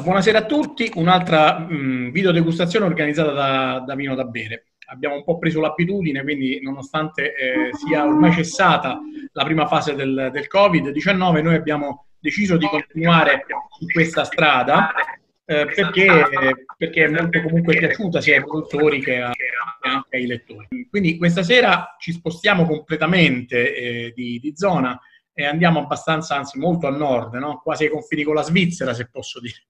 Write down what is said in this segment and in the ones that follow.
Buonasera a tutti, un'altra mh, videodegustazione organizzata da, da, Vino da Bere. Abbiamo un po' preso l'abitudine, quindi nonostante eh, sia ormai cessata la prima fase del, del Covid-19, noi abbiamo deciso di continuare su questa strada eh, perché, perché, è molto comunque piaciuta sia ai produttori che, a, che anche ai lettori. Quindi questa sera ci spostiamo completamente eh, di, di zona e andiamo abbastanza, anzi molto a nord, no? quasi ai confini con la Svizzera, se posso dire.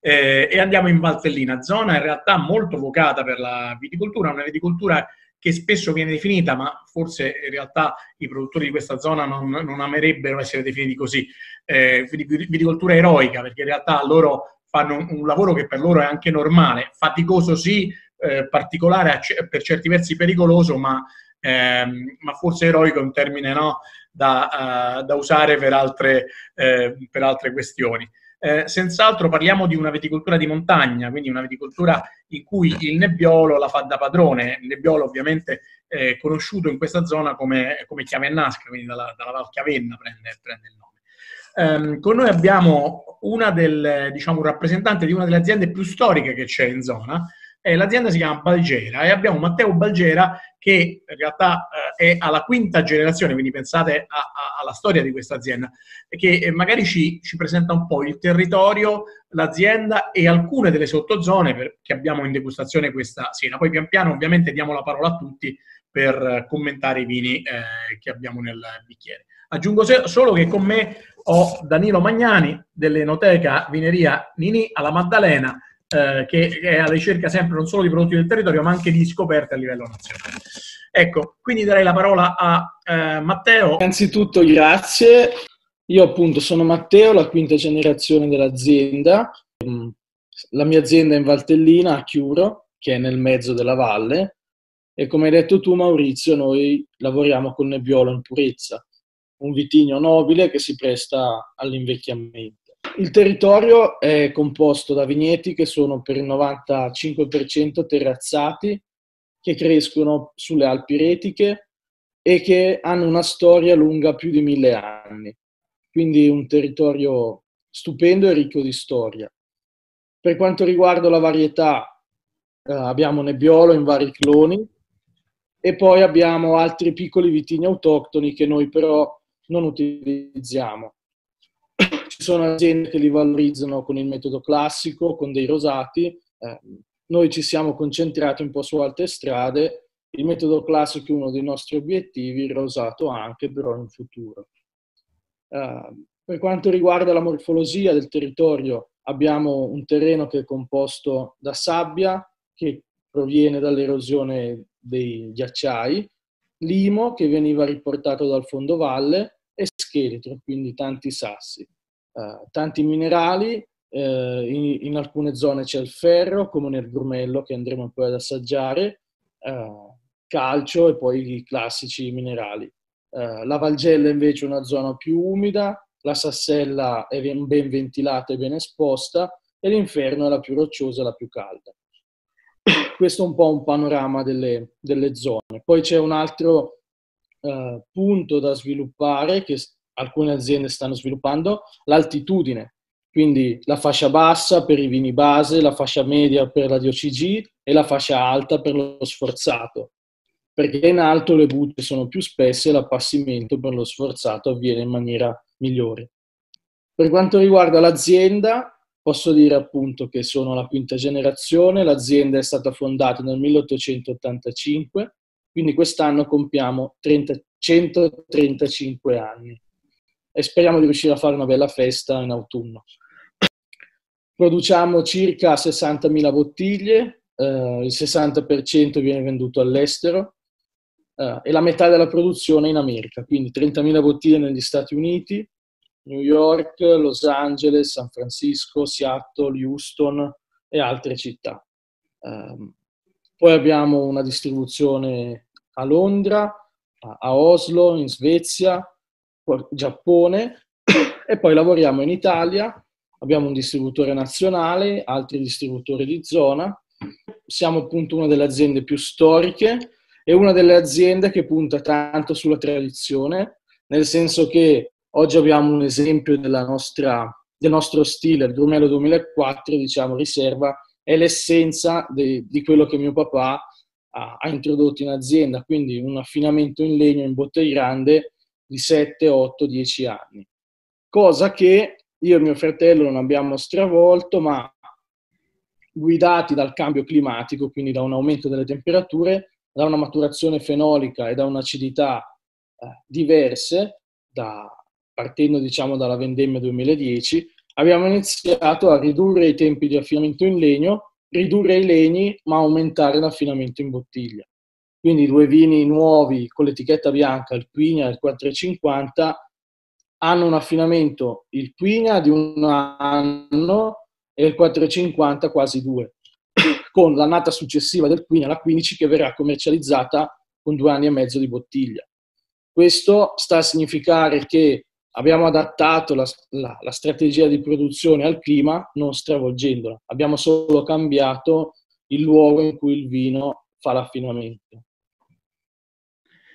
Eh, e andiamo in Valtellina, zona in realtà molto vocata per la viticoltura, una viticoltura che spesso viene definita, ma forse in realtà i produttori di questa zona non, non amerebbero essere definiti così, eh, viticoltura eroica, perché in realtà loro fanno un, un, lavoro che per loro è anche normale, faticoso sì, eh, particolare, per certi versi pericoloso, ma, ehm, ma forse eroico è un termine no? Da, uh, da usare per altre, eh, per altre questioni. Eh, senz'altro parliamo di una viticoltura di montagna, quindi una viticoltura in cui il nebbiolo la fa da padrone. Il nebbiolo ovviamente è conosciuto in questa zona come, come Chiavennasca, quindi dalla, dalla Val Chiavenna prende, prende il nome. Um, con noi abbiamo del, diciamo, un rappresentante di una delle aziende più storiche che c'è in zona, eh, l'azienda si chiama Balgera e abbiamo Matteo Balgera che in realtà eh, è alla quinta generazione, quindi pensate a, a, alla storia di questa azienda, che eh, magari ci, ci, presenta un po' il territorio, l'azienda e alcune delle sottozone per, che abbiamo in degustazione questa sera. Poi pian piano ovviamente diamo la parola a tutti per commentare i vini eh, che abbiamo nel bicchiere. Aggiungo se, solo che con me ho Danilo Magnani dell'Enoteca Vineria Nini alla Maddalena, eh, che è alla ricerca sempre non solo di prodotti del territorio, ma anche di scoperte a livello nazionale. Ecco, quindi darei la parola a eh, Matteo. Innanzitutto grazie. Io appunto sono Matteo, la quinta generazione dell'azienda. Mm, la mia azienda è in Valtellina, a Chiuro, che è nel mezzo della valle. E come hai detto tu Maurizio, noi lavoriamo con Nebbiolo in purezza, un vitigno nobile che si presta all'invecchiamento. Il territorio è composto da vigneti che sono per il 95% terrazzati, che crescono sulle Alpi Retiche e che hanno una storia lunga più di mille anni. Quindi un territorio stupendo e ricco di storia. Per quanto riguarda la varietà, eh, abbiamo Nebbiolo in vari cloni e poi abbiamo altri piccoli vitigni autoctoni che noi però non utilizziamo sono aziende che li valorizzano con il metodo classico, con dei rosati. Eh, noi ci siamo concentrati un po' su altre strade. Il metodo classico è uno dei nostri obiettivi, il rosato anche, però in futuro. Eh, per quanto riguarda la morfologia del territorio, abbiamo un terreno che è composto da sabbia, che proviene dall'erosione dei ghiacciai, limo, che veniva riportato dal fondovalle, e scheletro, quindi tanti sassi. Uh, tanti minerali, uh, in, in, alcune zone c'è il ferro, come nel grumello che andremo poi ad assaggiare, uh, calcio e poi i classici minerali. la Valgella invece è una zona più umida, la Sassella è ben, ventilata e ben esposta e l'Inferno è la più rocciosa e la più calda. Questo è un po' un panorama delle, delle zone. Poi c'è un altro punto da sviluppare che alcune aziende stanno sviluppando, l'altitudine, quindi la fascia bassa per i vini base, la fascia media per la DOCG e la fascia alta per lo sforzato, perché in alto le butte sono più spesse e l'appassimento per lo sforzato avviene in maniera migliore. Per quanto riguarda l'azienda, posso dire appunto che sono la quinta generazione, l'azienda è stata fondata nel 1885, quindi quest'anno compiamo 30, 135 anni e speriamo di riuscire a fare una bella festa in autunno. Produciamo circa 60.000 bottiglie, eh, il 60% viene venduto all'estero eh, e la metà della produzione in America, quindi 30.000 bottiglie negli Stati Uniti, New York, Los Angeles, San Francisco, Seattle, Houston e altre città. Eh, poi abbiamo una distribuzione a Londra, a Oslo, in Svezia, Giappone e poi lavoriamo in Italia, abbiamo un distributore nazionale, altri distributori di zona, siamo appunto una delle aziende più storiche e una delle aziende che punta tanto sulla tradizione, nel senso che oggi abbiamo un esempio nostra del nostro stile, il Grumello 2004, diciamo, riserva, è l'essenza de, di quello che mio papà ha, ha, introdotto in azienda, quindi un affinamento in legno in botte grande di 7, 8, 10 anni. Cosa che io e mio fratello non abbiamo stravolto, ma guidati dal cambio climatico, quindi da un aumento delle temperature, da una maturazione fenolica e da un'acidità eh, diverse, da, partendo diciamo dalla vendemmia 2010, abbiamo iniziato a ridurre i tempi di affinamento in legno, ridurre i legni, ma aumentare l'affinamento in bottiglia. Quindi due vini nuovi con l'etichetta bianca, il Quigna e il 450, hanno un affinamento, il Quigna di un anno e il 450 quasi due, con l'annata successiva del Quigna, la 15, che verrà commercializzata con due anni e mezzo di bottiglia. Questo sta a significare che abbiamo adattato la, la, la, strategia di produzione al clima non stravolgendola, abbiamo solo cambiato il luogo in cui il vino fa l'affinamento.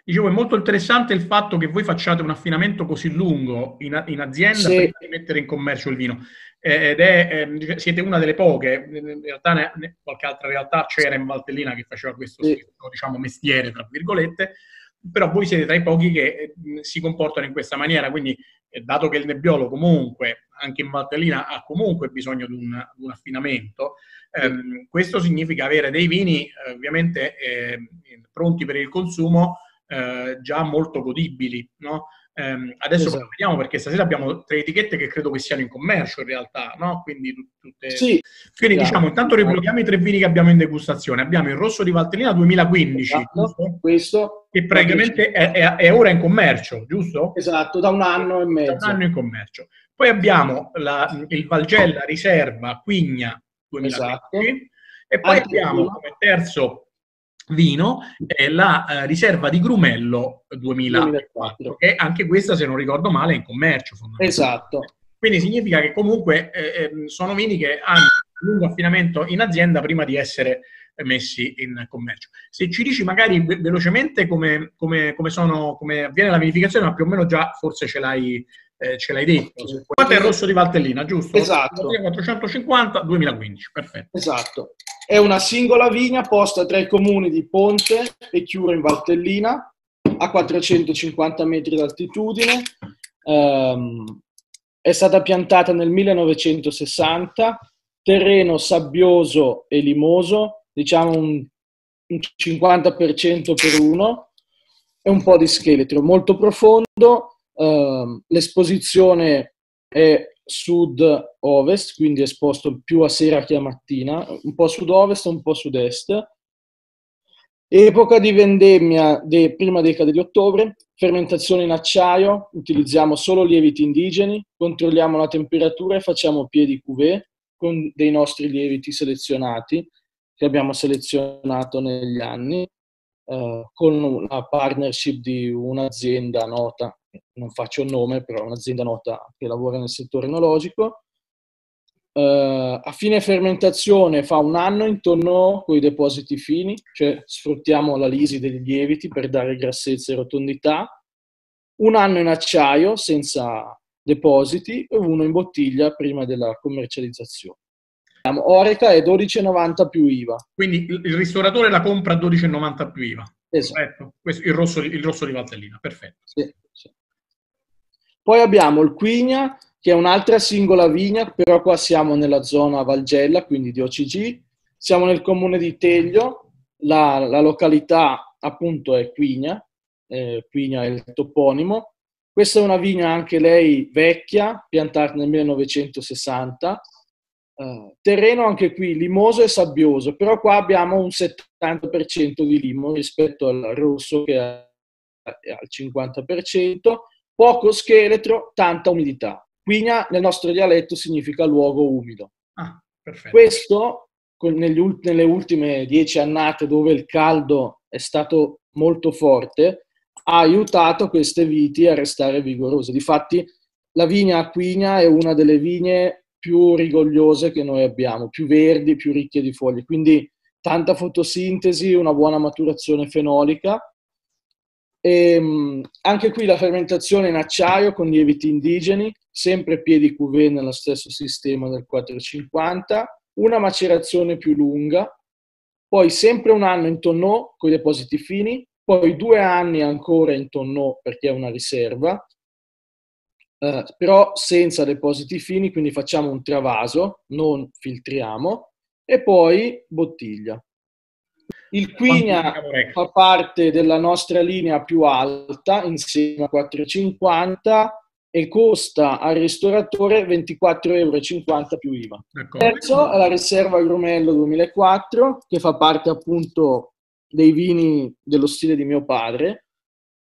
Dicevo, è molto interessante il fatto che voi facciate un affinamento così lungo in, in azienda sì. prima di mettere in commercio il vino. Eh, ed è, eh, siete una delle poche, in realtà ne, ne, qualche altra realtà c'era in Valtellina che faceva questo sì. diciamo, mestiere, tra virgolette, però voi siete tra i pochi che eh, si comportano in questa maniera, quindi eh, dato che il nebbiolo comunque, anche in Valtellina, ha comunque bisogno di un, di un affinamento, ehm, questo significa avere dei vini eh, ovviamente eh, pronti per il consumo eh, già molto godibili, no? ehm, adesso esatto. vediamo perché stasera abbiamo tre etichette che credo che siano in commercio in realtà, no? Quindi, tutte... sì, Quindi diciamo, intanto riblocchiamo i tre vini che abbiamo in degustazione. Abbiamo il rosso di Valtellina 2015, esatto, questo che praticamente è, è, è, ora in commercio, giusto? Esatto, da un anno e mezzo. Da un anno in commercio. Poi abbiamo la, il Valgella Riserva Quigna 2020 esatto. e poi Anche abbiamo come terzo vino è la uh, riserva di Grumello 2004, che anche questa, se non ricordo male, è in commercio. Esatto. Quindi significa che comunque eh, ehm, sono vini che hanno un lungo affinamento in azienda prima di essere messi in commercio. Se ci dici magari ve- velocemente come, come, come, sono, come avviene la vinificazione, ma più o meno già forse ce l'hai, eh, ce l'hai detto. Quanto è il rosso di Valtellina, giusto? Esatto. 450 2015, perfetto. Esatto. È una singola vigna posta tra i comuni di Ponte e Chiuro in Valtellina, a 450 metri d'altitudine. Um, è stata piantata nel 1960, terreno sabbioso e limoso, diciamo un, un 50% per uno, e un po' di scheletro, molto profondo. Uh, l'esposizione è sud-ovest, quindi esposto più a sera che a mattina, un po' sud-ovest e un po' sud-est. Epoca di vendemmia de, prima decade di ottobre, fermentazione in acciaio, utilizziamo solo lieviti indigeni, controlliamo la temperatura e facciamo piedi cuvée con dei nostri lieviti selezionati che abbiamo selezionato negli anni eh, con una partnership di un'azienda nota non faccio il nome, però è un'azienda nota che lavora nel settore enologico. Uh, a fine fermentazione fa un anno intorno con i depositi fini, cioè sfruttiamo la lisi degli lieviti per dare grassezza e rotondità, un anno in acciaio senza depositi e uno in bottiglia prima della commercializzazione. Oreca è 12,90 più IVA. Quindi il ristoratore la compra a 12,90 più IVA. Esatto. Questo, il, rosso, il rosso di Valtellina, perfetto. Sì. Poi abbiamo il Quigna, che è un'altra singola vigna, però qua siamo nella zona Valgella, quindi di OCG. Siamo nel comune di Teglio, la, la località appunto è Quigna, eh, Quigna è il toponimo. Questa è una vigna anche lei vecchia, piantata nel 1960. Uh, terreno anche qui limoso e sabbioso, però qua abbiamo un 70% di limo rispetto al rosso che è al 50% poco scheletro, tanta umidità. Quigna nel nostro dialetto significa luogo umido. Ah, Questo negli, nelle ultime dieci annate dove il caldo è stato molto forte ha aiutato queste viti a restare vigorose. Difatti la vigna a Quigna è una delle vigne più rigogliose che noi abbiamo, più verdi, più ricche di foglie. Quindi tanta fotosintesi, una buona maturazione fenolica E, ehm, anche qui la fermentazione in acciaio con lieviti indigeni, sempre piedi cuvée nello stesso sistema del 450, una macerazione più lunga, poi sempre un anno in tonneau con i depositi fini, poi due anni ancora in tonneau perché è una riserva, eh, però senza depositi fini, quindi facciamo un travaso, non filtriamo, e poi bottiglia. Il Quigna fa parte della nostra linea più alta, insieme a 4,50 e costa al ristoratore 24,50 euro più IVA. Terzo è la riserva Grumello 2004, che fa parte appunto dei vini dello stile di mio padre.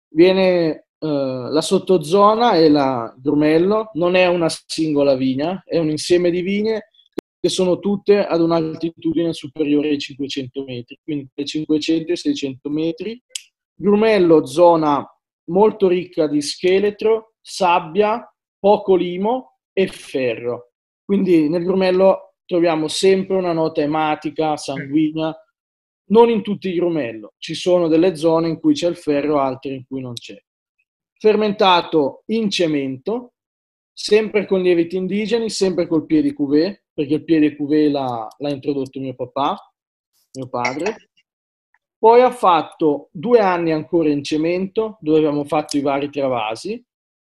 Viene eh, la sottozona è la Grumello, non è una singola vigna, è un insieme di vigne che sono tutte ad un'altitudine superiore ai 500 metri, quindi tra i 500 e i 600 metri. Grumello, zona molto ricca di scheletro, sabbia, poco limo e ferro. Quindi nel grumello troviamo sempre una nota ematica, sanguigna, non in tutti i grumello. Ci sono delle zone in cui c'è il ferro, altre in cui non c'è. Fermentato in cemento, sempre con lieviti indigeni, sempre col piede cuvée, perché il piede cuvée l'ha, l'ha introdotto mio papà, mio padre. Poi ha fatto due anni ancora in cemento, dove abbiamo fatto i vari travasi,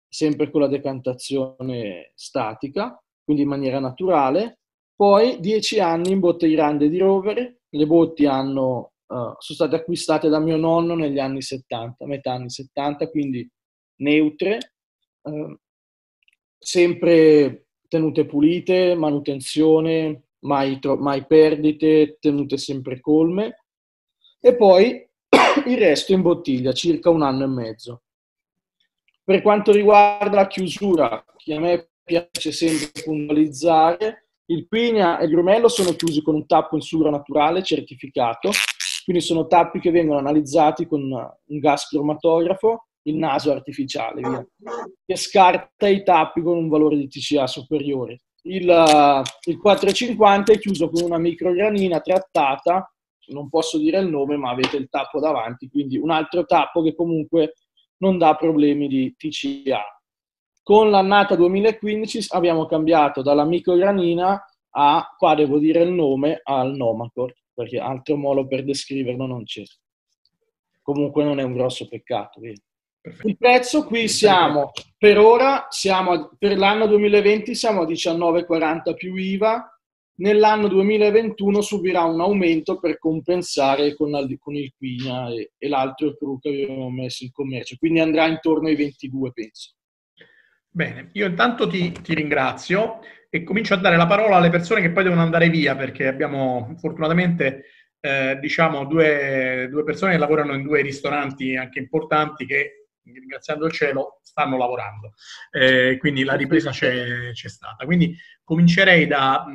sempre con la decantazione statica, quindi in maniera naturale. Poi dieci anni in botte grande di rovere, le botti hanno, uh, sono state acquistate da mio nonno negli anni 70, metà anni 70, quindi neutre, uh, sempre tenute pulite, manutenzione, mai, tro- mai perdite, tenute sempre colme. E poi il resto in bottiglia, circa un anno e mezzo. Per quanto riguarda la chiusura, che a me piace sempre puntualizzare, il Pigna e il Grumello sono chiusi con un tappo in sura naturale certificato, quindi sono tappi che vengono analizzati con un gas cromatografo il naso artificiale, via, che scarta i tappi con un valore di TCA superiore. Il, uh, il 450 è chiuso con una microgranina trattata, non posso dire il nome, ma avete il tappo davanti, quindi un altro tappo che comunque non dà problemi di TCA. Con l'annata 2015 abbiamo cambiato dalla microgranina a, qua devo dire il nome, al Nomacor, perché altro modo per descriverlo non c'è. Comunque non è un grosso peccato. Vedi? Perfetto. Il prezzo qui siamo, per ora, siamo, per l'anno 2020 siamo a 19,40 più IVA, nell'anno 2021 subirà un aumento per compensare con, con il Quina e, e, l'altro cru che abbiamo messo in commercio, quindi andrà intorno ai 22 penso. Bene, io intanto ti, ti ringrazio e comincio a dare la parola alle persone che poi devono andare via perché abbiamo fortunatamente eh, diciamo due, due persone che lavorano in due ristoranti anche importanti che ringraziando il cielo, stanno lavorando. Eh, quindi la ripresa c'è, c'è, stata. Quindi comincerei da,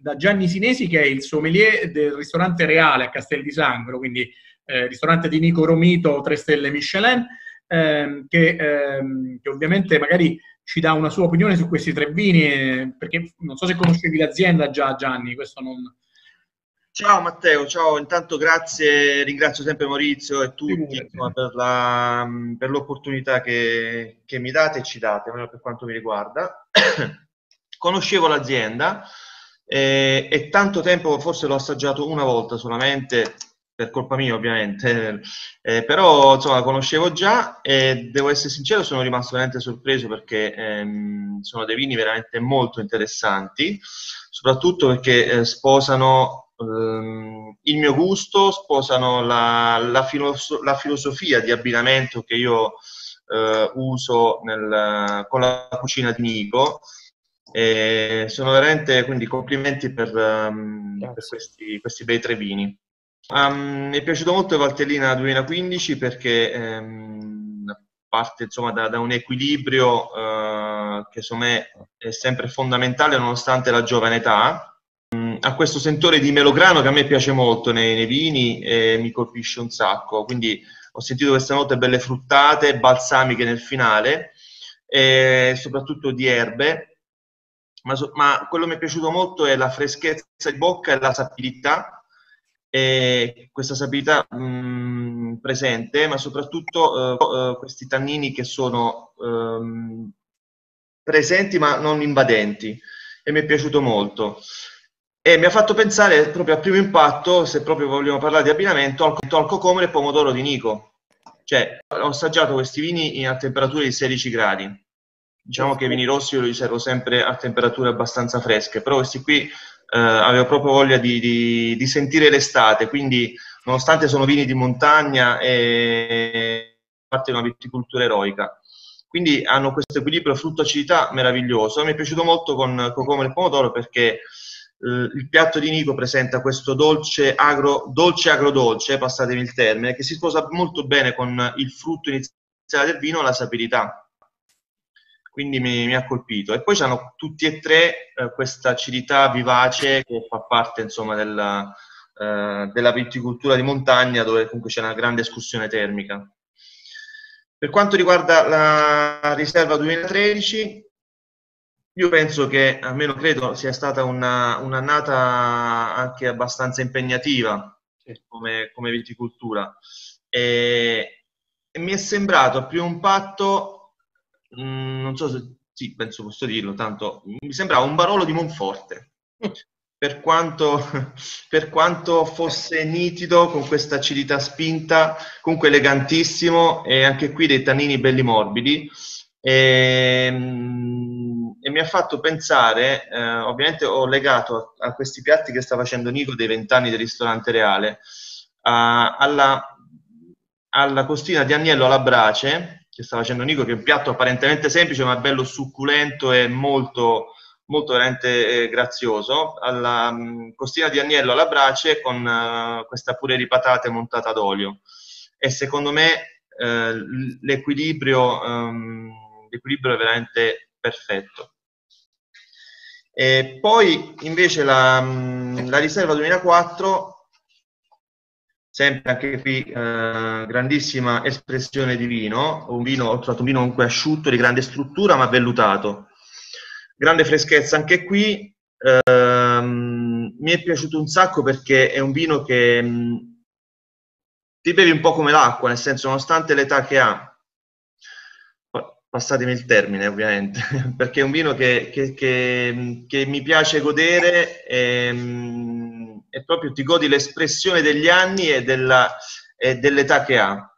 da, Gianni Sinesi, che è il sommelier del ristorante Reale a Castel di Sangro, quindi eh, ristorante di Nico Romito, 3 stelle Michelin, ehm, che, ehm, che, ovviamente magari ci dà una sua opinione su questi tre vini, eh, perché non so se conoscevi l'azienda già, Gianni, questo non Ciao Matteo, ciao, intanto grazie, ringrazio sempre Maurizio e tutti insomma, per, la, per, l'opportunità che, che, mi date e ci date, almeno per quanto mi riguarda. Conoscevo l'azienda eh, e tanto tempo, forse l'ho assaggiato una volta solamente, per colpa mia ovviamente, eh, però insomma conoscevo già e devo essere sincero, sono rimasto veramente sorpreso perché ehm, sono dei vini veramente molto interessanti, soprattutto perché eh, sposano ehm, il mio gusto, sposano la, la, filoso- la, filosofia di abbinamento che io eh, uso nel, con la cucina di Nico. E sono veramente, quindi complimenti per, um, per questi, questi, bei tre vini. Um, mi è piaciuto molto Valtellina 2015 perché um, parte insomma, da, da un equilibrio uh, che secondo me è sempre fondamentale nonostante la giovane età ha questo sentore di melograno che a me piace molto nei, nei, vini e mi colpisce un sacco. Quindi ho sentito queste note belle fruttate, balsamiche nel finale, e soprattutto di erbe. Ma, ma quello che mi è piaciuto molto è la freschezza di bocca e la sapidità. e questa sapidità mh, mm, presente, ma soprattutto uh, questi tannini che sono um, presenti ma non invadenti e mi è piaciuto molto. E mi ha fatto pensare proprio al primo impatto, se proprio vogliamo parlare di abbinamento, al, al cocomero e pomodoro di Nico. Cioè, ho assaggiato questi vini a temperature di 16 gradi. Diciamo che i vini rossi io li servo sempre a temperature abbastanza fresche, però questi qui eh, avevo proprio voglia di, di, di, sentire l'estate, quindi nonostante sono vini di montagna e parte di una viticoltura eroica. Quindi hanno questo equilibrio frutto-acidità meraviglioso. Mi è piaciuto molto con cocomero e pomodoro perché eh, il piatto di Nico presenta questo dolce agro, dolce agrodolce, passatemi il termine, che si sposa molto bene con il frutto iniziale del vino, la sapidità quindi mi, mi, ha colpito. E poi hanno tutti e tre eh, questa acidità vivace che fa parte insomma della, eh, della viticoltura di montagna dove comunque c'è una grande escursione termica. Per quanto riguarda la riserva 2013, io penso che, almeno credo, sia stata una, un'annata anche abbastanza impegnativa come, come viticoltura. E, e mi è sembrato a primo impatto Mm, non so se, sì, penso posso dirlo, tanto mi sembrava un Barolo di Monforte. Per quanto, per quanto, fosse nitido, con questa acidità spinta, comunque elegantissimo e anche qui dei tannini belli morbidi. E, ehm, e mi ha fatto pensare, eh, ovviamente ho legato a, questi piatti che sta facendo Nico dei vent'anni del ristorante reale, a, alla, alla costina di agnello alla brace, che sta facendo Nico, che è un piatto apparentemente semplice ma bello succulento e molto, molto veramente eh, grazioso, alla um, costina di agnello alla brace con uh, questa pure di patate montata d'olio. E secondo me uh, l'equilibrio, um, l'equilibrio è veramente perfetto. E poi invece la, um, la riserva 2004 sempre anche qui eh, grandissima espressione di vino, un vino, ho trovato un vino comunque asciutto, di grande struttura ma vellutato. Grande freschezza anche qui, ehm, mi è piaciuto un sacco perché è un vino che mm, ti bevi un po' come l'acqua, nel senso nonostante l'età che ha, passatemi il termine ovviamente, perché è un vino che, che, che, che mi piace godere e, e proprio ti godi l'espressione degli anni e, della, e dell'età che ha.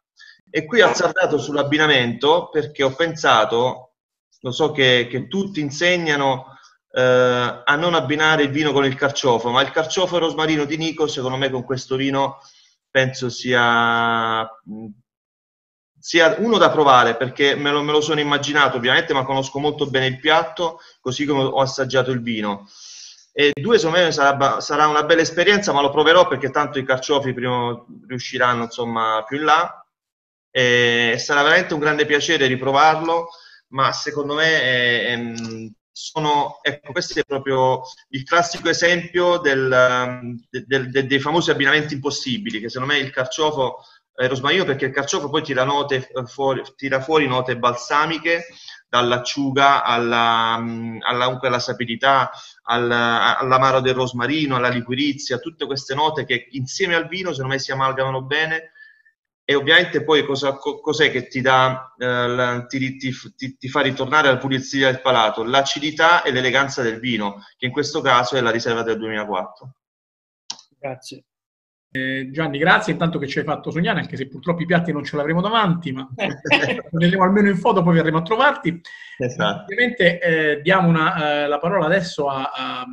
E qui ho azzardato sull'abbinamento perché ho pensato, lo so che, che tutti insegnano eh, a non abbinare il vino con il carciofo, ma il carciofo e rosmarino di Nico, secondo me con questo vino penso sia, sia uno da provare perché me lo, me lo sono immaginato ovviamente, ma conosco molto bene il piatto, così come ho assaggiato il vino. E due, secondo me, sarà, sarà, una bella esperienza, ma lo proverò perché tanto i carciofi prima riusciranno insomma più in là. E sarà veramente un grande piacere riprovarlo, ma secondo me è, è, sono, ecco, questo è proprio il classico esempio del, del, del, dei famosi abbinamenti impossibili, che secondo me il carciofo rosmarino perché il carciofo poi tira, note, fuori, tira fuori note balsamiche, dall'acciuga alla, alla, alla sapidità, all'amaro del rosmarino, alla liquirizia, tutte queste note che insieme al vino secondo me si amalgamano bene e ovviamente poi cosa, cos'è che ti, dà, eh, ti, ti, ti, fa ritornare alla pulizia del palato? L'acidità e l'eleganza del vino, che in questo caso è la riserva del 2004. Grazie. Eh, Gianni, grazie intanto che ci hai fatto sognare, anche se purtroppo i piatti non ce l'avremo davanti, ma vedremo almeno in foto, poi verremo a trovarti. Esatto. Ovviamente eh, diamo una, eh, la parola adesso a, a,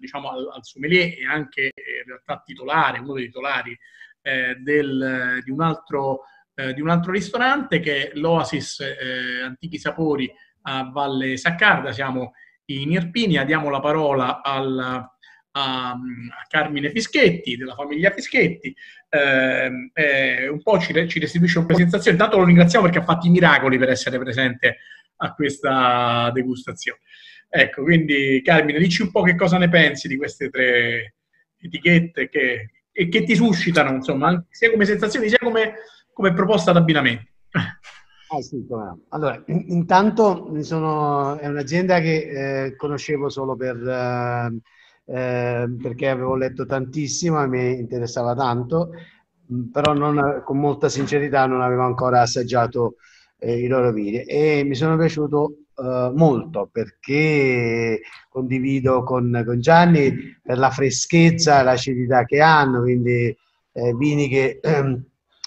diciamo, al, al, sommelier e anche in realtà titolare, uno dei titolari eh, del, di, un altro, eh, di, un altro, ristorante che è l'Oasis eh, Antichi Sapori a Valle Saccarda, siamo in Irpinia, diamo la parola al a, Carmine Fischetti, della famiglia Fischetti, eh, eh, un po' ci, ci restituisce una presentazione. Intanto lo ringraziamo perché ha fatto i miracoli per essere presente a questa degustazione. Ecco, quindi Carmine, dici un po' che cosa ne pensi di queste tre etichette che, che ti suscitano, insomma, sia come sensazioni sia come, come proposta d'abbinamento. Ah, sì, allora, intanto sono, è un'azienda che eh, conoscevo solo per, eh, eh, perché avevo letto tantissimo e mi interessava tanto, però non, con molta sincerità non avevo ancora assaggiato eh, i loro vini e mi sono piaciuto eh, molto perché condivido con, con, Gianni per la freschezza l'acidità che hanno, quindi eh, vini che ehm,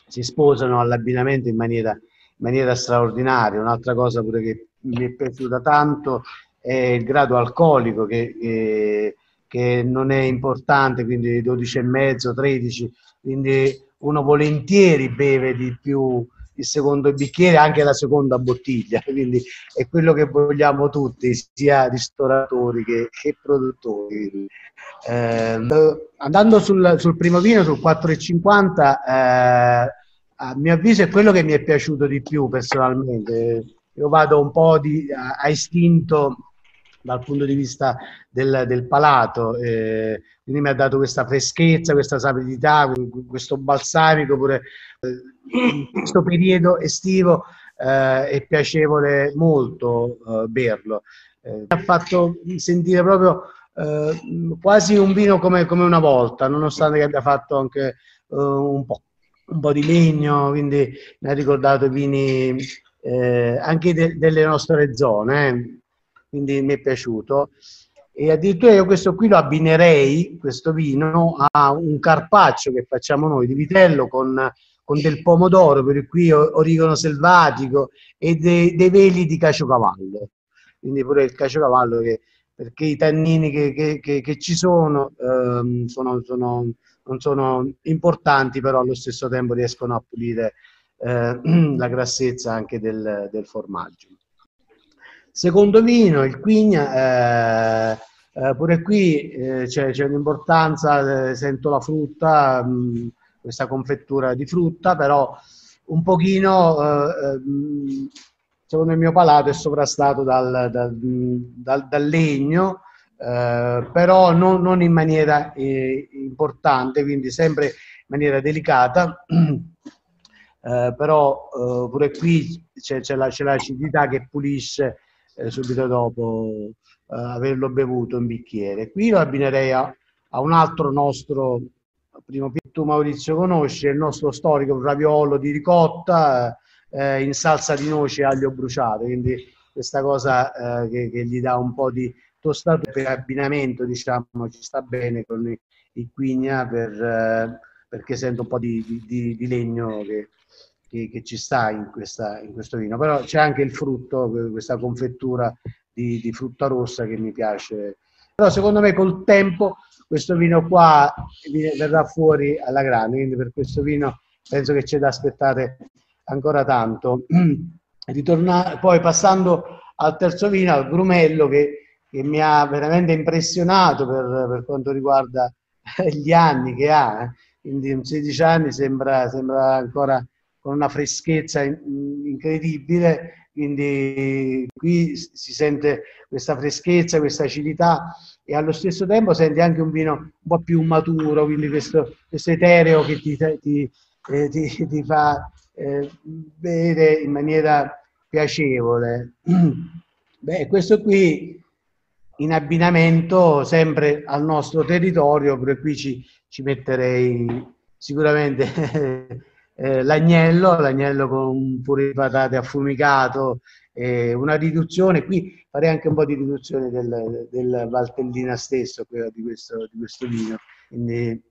si sposano all'abbinamento in maniera, in maniera straordinaria. Un'altra cosa pure che mi è piaciuta tanto è il grado alcolico che, che, che non è importante, quindi 12,5, 13, quindi uno volentieri beve di più il secondo bicchiere, anche la seconda bottiglia, quindi è quello che vogliamo tutti, sia ristoratori che, che produttori. Eh, andando sul, sul, primo vino, sul 4,50, eh, a mio avviso è quello che mi è piaciuto di più personalmente. Io vado un po' di, a, a istinto dal punto di vista del, del palato, eh, quindi mi ha dato questa freschezza, questa sapidità, questo balsamico pure eh, questo periodo estivo eh, è piacevole molto eh, berlo. Eh, mi ha fatto sentire proprio eh, quasi un vino come, come, una volta, nonostante che abbia fatto anche un po', un, po', di legno, quindi mi ha ricordato i vini anche de, delle nostre zone quindi mi è piaciuto. E addirittura io questo qui lo abbinerei, questo vino, a un carpaccio che facciamo noi di vitello con, con del pomodoro, per cui origano selvatico e dei, dei veli di caciocavallo. Quindi pure il caciocavallo che perché i tannini che, che, che, che ci sono, ehm, sono, sono, non sono importanti, però allo stesso tempo riescono a pulire eh, la grassezza anche del, del formaggio. Secondo vino, il Quigna, eh, eh, pure qui eh, c'è, c'è, un'importanza, eh, sento la frutta, mh, mm, questa confettura di frutta, però un pochino, eh, eh, secondo il mio palato, è sovrastato dal, dal, dal, dal legno, però non, non, in maniera importante, quindi sempre in maniera delicata. però pure qui c'è, c'è, la, c'è l'acidità che pulisce eh, subito dopo eh, averlo bevuto in bicchiere. Qui lo abbinerei a, a un altro nostro, primo tu Maurizio conosce, il nostro storico raviolo di ricotta eh, in salsa di noce e aglio bruciato, quindi questa cosa eh, che, che, gli dà un po' di tostatura per abbinamento, diciamo, ci sta bene con il quigna per, eh, perché sento un po' di, di, di legno che, che, che ci sta in, questa, in, questo vino, però c'è anche il frutto, questa confettura di, di, frutta rossa che mi piace. Però secondo me col tempo questo vino qua verrà fuori alla grande, quindi per questo vino penso che c'è da aspettare ancora tanto. Ritorna, poi passando al terzo vino, al grumello, che, che mi ha veramente impressionato per, per, quanto riguarda gli anni che ha, eh. quindi un 16 anni sembra, sembra ancora con una freschezza incredibile, quindi qui si sente questa freschezza, questa acidità e allo stesso tempo senti anche un vino un po' più maturo, quindi questo, questo etereo che ti, ti, eh, ti, ti fa eh, bere in maniera piacevole. Beh, questo qui in abbinamento sempre al nostro territorio, per qui ci, ci metterei sicuramente eh, l'agnello, l'agnello con pure di patate affumicato, eh, una riduzione, qui farei anche un po' di riduzione del, del Valtellina stesso, di questo, di questo vino, quindi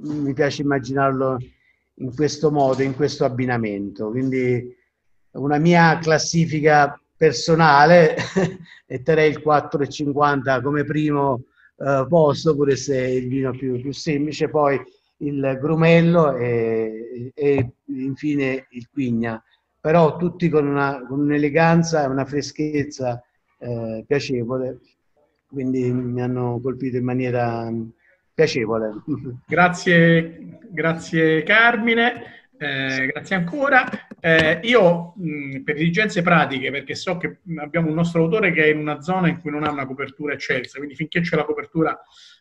mi piace immaginarlo in questo modo, in questo abbinamento. Quindi una mia classifica personale metterei il 4,50 come primo eh, posto, pure se è il vino più, più semplice, poi il grumello e, e infine il quigna, però tutti con, una, con un'eleganza e una freschezza eh, piacevole, quindi mi hanno colpito in maniera piacevole. Grazie, grazie Carmine. Eh, grazie ancora. Eh, io mh, per diligenze pratiche, perché so che abbiamo un nostro autore che è in una zona in cui non ha una copertura eccelsa, quindi finché c'è la copertura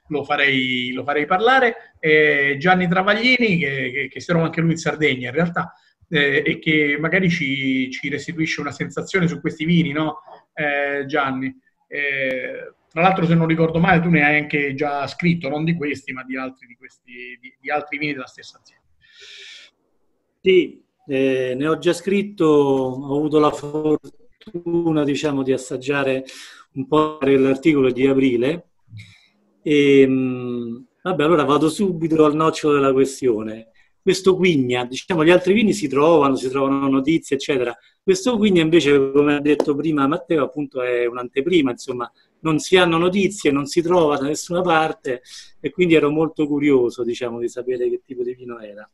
lo farei, lo farei parlare. Eh, Gianni Travaglini, che, che, che si trova anche lui in Sardegna in realtà, eh, e che magari ci, ci, restituisce una sensazione su questi vini, no? Eh, Gianni. Eh, tra l'altro, se non ricordo male, tu ne hai anche già scritto, non di questi, ma di altri, di questi, di, di altri vini della stessa azienda. Sì, eh, ne ho già scritto, ho avuto la fortuna diciamo, di assaggiare un po' l'articolo di aprile. E, ehm, vabbè, allora vado subito al nocciolo della questione. Questo Quigna, diciamo, gli altri vini si trovano, si trovano notizie, eccetera. Questo Quigna invece, come ha detto prima Matteo, appunto è un'anteprima, insomma, non si hanno notizie, non si trova da nessuna parte e quindi ero molto curioso, diciamo, di sapere che tipo di vino era.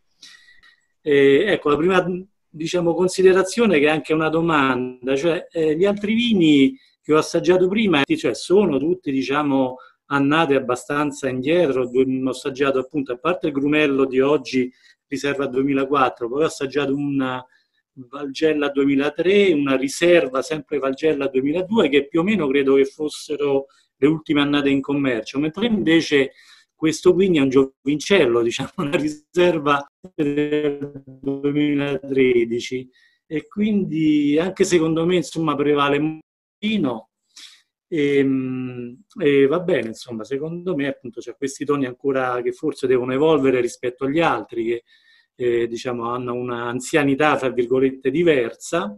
E, ecco, la prima diciamo, considerazione che è anche una domanda, cioè eh, gli altri vini che ho assaggiato prima, cioè, sono tutti, diciamo, annate abbastanza indietro, ho assaggiato appunto, a parte il grumello di oggi, riserva 2004, poi ho assaggiato una Valgella 2003, una riserva sempre Valgella 2002, che più o meno credo che fossero le ultime annate in commercio, mentre invece questo quindi è un giovincello, diciamo, una riserva del 2013 e quindi anche secondo me insomma prevale molto e, ehm, e, va bene, insomma, secondo me appunto c'è questi toni ancora che forse devono evolvere rispetto agli altri che eh, diciamo hanno un'anzianità, fra virgolette, diversa.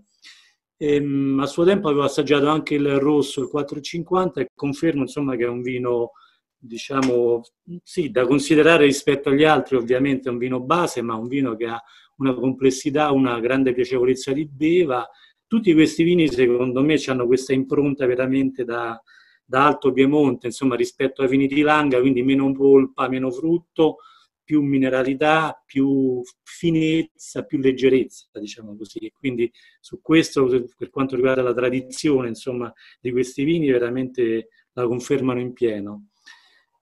E, ehm, a suo tempo avevo assaggiato anche il rosso, il 450 e confermo insomma che è un vino diciamo sì, da considerare rispetto agli altri ovviamente è un vino base, ma un vino che ha una complessità, una grande piacevolezza di beva tutti questi vini secondo me hanno questa impronta veramente da, da alto Piemonte, insomma rispetto ai vini di Langa, quindi meno polpa, meno frutto, più mineralità, più finezza, più leggerezza, diciamo così. Quindi su questo, per quanto riguarda la tradizione, insomma, di questi vini, veramente la confermano in pieno.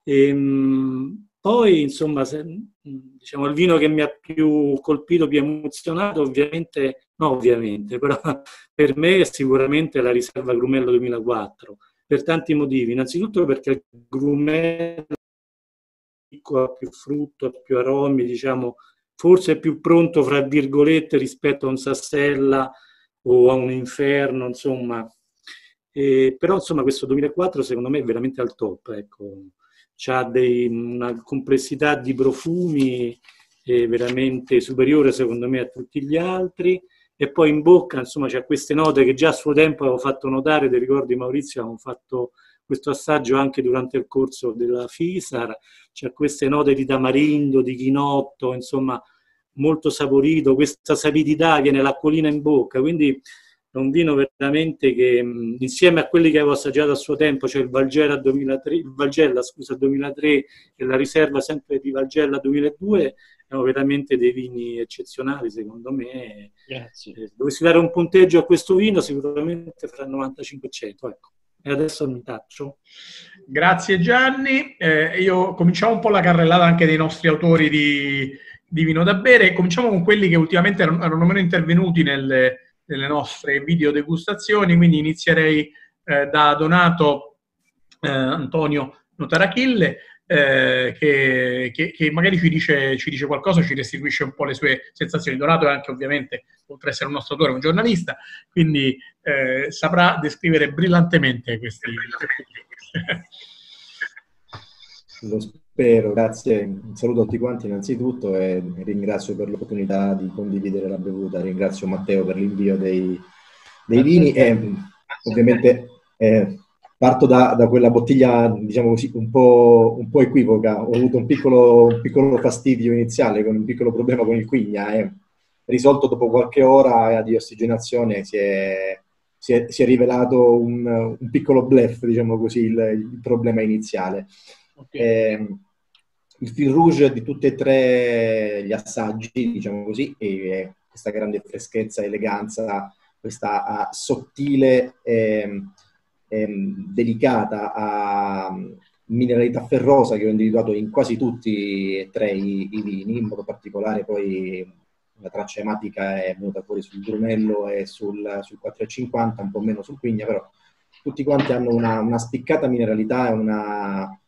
E, ehm, poi, insomma, se, diciamo, il vino che mi ha più colpito, più emozionato, ovviamente, no ovviamente, però per me è sicuramente la riserva Grumello 2004, per tanti motivi. Innanzitutto perché il Grumello ha più frutto, ha più aromi, diciamo, forse è più pronto, fra virgolette, rispetto a un Sassella o a un Inferno, insomma. E, però, insomma, questo 2004 secondo me è veramente al top, ecco ha una complessità di profumi eh, veramente superiore secondo me a tutti gli altri. E poi in bocca insomma c'è queste note che già a suo tempo avevo fatto notare, ti ricordi Maurizio, avevo fatto questo assaggio anche durante il corso della FISAR, c'è queste note di tamarindo, di chinotto, insomma molto saporito, questa sapidità viene l'acquolina in bocca, quindi è un vino veramente che insieme a quelli che avevo assaggiato a suo tempo, cioè il Valgella, 2003, il Valgella scusa, 2003 e la riserva sempre di Valgella 2002, erano veramente dei vini eccezionali secondo me. Grazie. Eh, dovessi dare un punteggio a questo vino sicuramente fra il 95 e 100. Ecco. E adesso mi taccio. Grazie Gianni. Eh, io cominciamo un po' la carrellata anche dei nostri autori di, di vino da bere. Cominciamo con quelli che ultimamente erano, erano meno intervenuti nelle delle nostre video degustazioni, quindi inizierei eh, da Donato eh, Antonio Notarachille, eh, che, che, che, magari ci dice, ci dice, qualcosa, ci restituisce un po' le sue sensazioni. Donato è anche ovviamente, oltre ad essere un nostro autore, un giornalista, quindi eh, saprà descrivere brillantemente questi. Lo spero, grazie. Un saluto a tutti quanti innanzitutto e ringrazio per l'opportunità di condividere la bevuta. Ringrazio Matteo per l'invio dei, dei vini e ovviamente eh, parto da, da, quella bottiglia, diciamo così, un po', un po equivoca. Ho avuto un piccolo, un piccolo, fastidio iniziale con un piccolo problema con il quigna e risolto dopo qualche ora di ossigenazione si è, si è, si è rivelato un, un, piccolo bluff, diciamo così, il, il problema iniziale. Okay. Eh, il fil rouge di tutti e tre gli assaggi, diciamo così, è questa grande freschezza, eleganza, questa uh, sottile e, e delicata uh, mineralità ferrosa che ho individuato in quasi tutti e tre i, i, vini, in modo particolare poi la traccia ematica è venuta fuori sul Brunello e sul, sul 450, un po' meno sul Quigna, però tutti quanti hanno una, una spiccata mineralità e una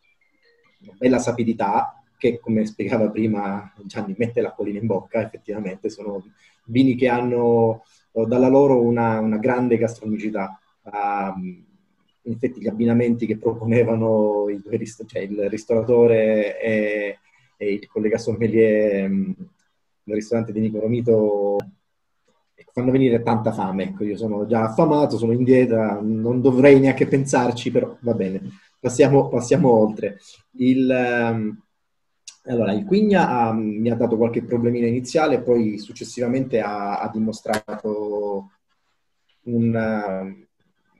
bella sapidità che, come spiegava prima Gianni, mette l'acquolina in bocca, effettivamente sono vini che hanno dalla loro una, una grande gastronomicità. Uh, in effetti gli abbinamenti che proponevano i due rist- cioè il ristoratore e, e, il collega sommelier mm, del ristorante di Nico Romito fanno venire tanta fame. Ecco, io sono già affamato, sono in dieta, non dovrei neanche pensarci, però va bene, passiamo, passiamo oltre. Il, um, allora, il Quigna ha, mi ha dato qualche problemino iniziale, poi successivamente ha, ha dimostrato un,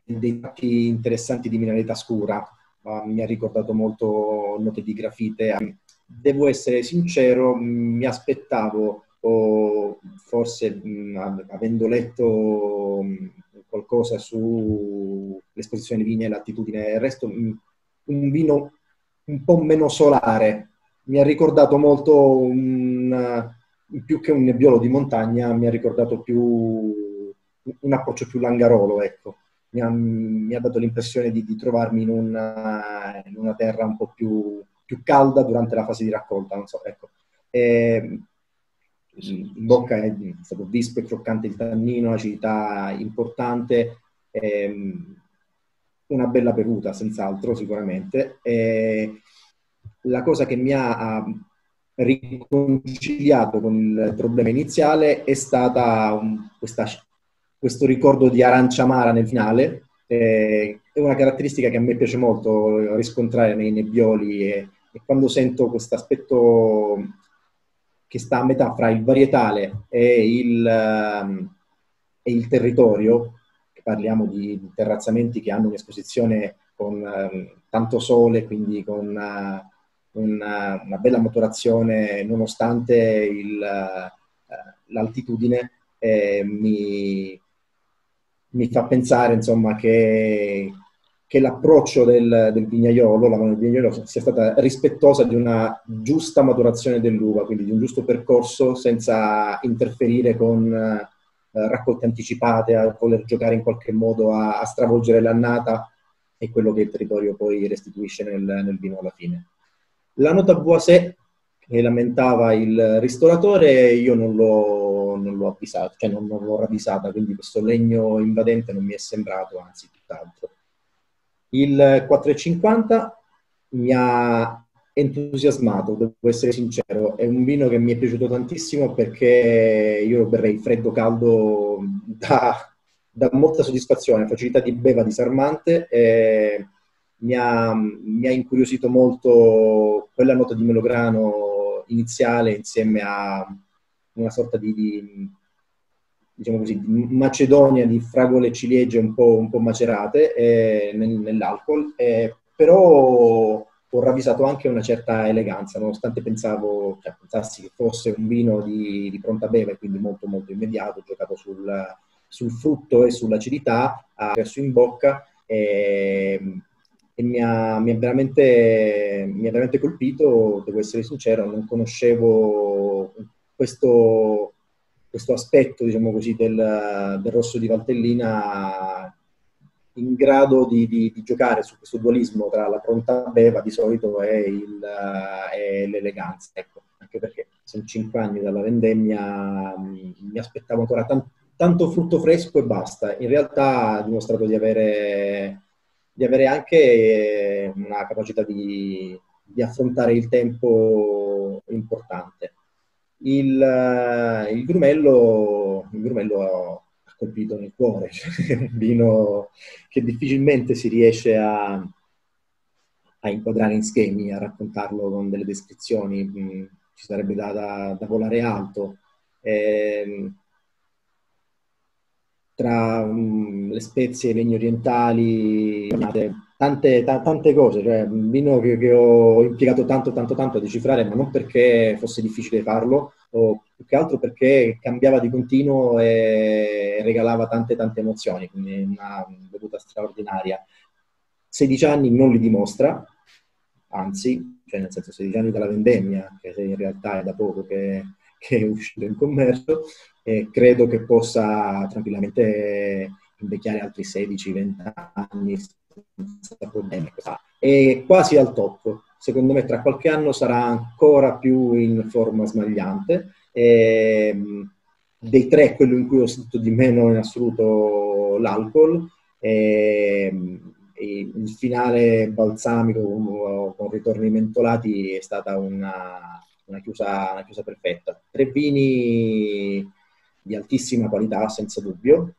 uh, dei tratti interessanti di mineralità scura. Uh, mi ha ricordato molto note di grafite. Devo essere sincero, mi aspettavo o forse mh, avendo letto mh, qualcosa sull'esposizione vigne e l'attitudine il resto, mh, un vino un po' meno solare. Mi ha ricordato molto un, più che un nebbiolo di montagna, mi ha ricordato più un approccio più langarolo, ecco. Mi ha, mi ha dato l'impressione di, di trovarmi in una, in una, terra un po' più, più, calda durante la fase di raccolta, non so, ecco. E, in bocca è stato vispo e croccante il tannino, acidità importante, ehm, una bella bevuta senz'altro sicuramente. E la cosa che mi ha riconciliato con il problema iniziale è stata un, questa, questo ricordo di arancia amara nel finale. Eh, è una caratteristica che a me piace molto riscontrare nei nebbioli e, e quando sento questo aspetto che sta a metà fra il varietale e il, um, e il territorio, parliamo di terrazzamenti che hanno un'esposizione con um, tanto sole, quindi con uh, una, una, bella maturazione nonostante il, uh, l'altitudine, eh, mi, mi, fa pensare insomma, che, che l'approccio del, del vignaiolo, la mano del vignaiolo, sia stata rispettosa di una giusta maturazione dell'uva, quindi di un giusto percorso senza interferire con eh, raccolte anticipate, a voler giocare in qualche modo a, a, stravolgere l'annata e quello che il territorio poi restituisce nel, nel vino alla fine. La nota Boisé che lamentava il ristoratore, io non l'ho, non l'ho avvisato, cioè non, non l'ho ravvisata, quindi questo legno invadente non mi è sembrato, anzi tutt'altro. Il 450 mi ha entusiasmato, devo essere sincero. È un vino che mi è piaciuto tantissimo perché io lo berrei freddo, caldo, da, da molta soddisfazione, facilità di beva disarmante. E mi, ha, mi ha incuriosito molto quella nota di melograno iniziale insieme a una sorta di, di diciamo così, di macedonia di fragole e ciliegie un po', un po macerate eh, nell'alcol, eh, però ho ravvisato anche una certa eleganza, nonostante pensavo, cioè, pensassi che fosse un vino di, di pronta beve, quindi molto molto immediato, giocato sul, sul frutto e sull'acidità, ha perso in bocca e, e mi, ha, mi, ha mi, ha, veramente, colpito, devo essere sincero, non conoscevo questo questo aspetto, diciamo così, del, del rosso di Valtellina in grado di, di, di, giocare su questo dualismo tra la pronta beva di solito e, il, e l'eleganza. Ecco, anche perché sono cinque anni dalla vendemmia, mi aspettavo ancora tan, tanto frutto fresco e basta. In realtà ha dimostrato di avere, di avere anche una capacità di, di affrontare il tempo importante. Il, eh, il, grumello, il grumello ha colpito nel cuore, cioè un vino che difficilmente si riesce a, a, inquadrare in schemi, a raccontarlo con delle descrizioni, mm, ci sarebbe da, da, da volare alto. Eh, tra um, le spezie, i legni orientali, tante, t- tante cose, cioè un vino che, che, ho impiegato tanto, tanto, tanto a decifrare, ma non perché fosse difficile farlo, o più che altro perché cambiava di continuo e regalava tante, tante emozioni, quindi una bevuta straordinaria. 16 anni non li dimostra, anzi, cioè nel senso 16 anni dalla vendemmia, che in realtà è da poco che, che è uscito in commercio, e credo che possa tranquillamente invecchiare altri 16-20 anni senza problemi. È quasi al top. Secondo me tra qualche anno sarà ancora più in forma smagliante. E, ehm, dei tre, quello in cui ho sentito di meno in assoluto l'alcol. E, ehm, il finale balsamico con ritorni mentolati è stata una, una, chiusa, una chiusa perfetta. Tre vini di altissima qualità, senza dubbio.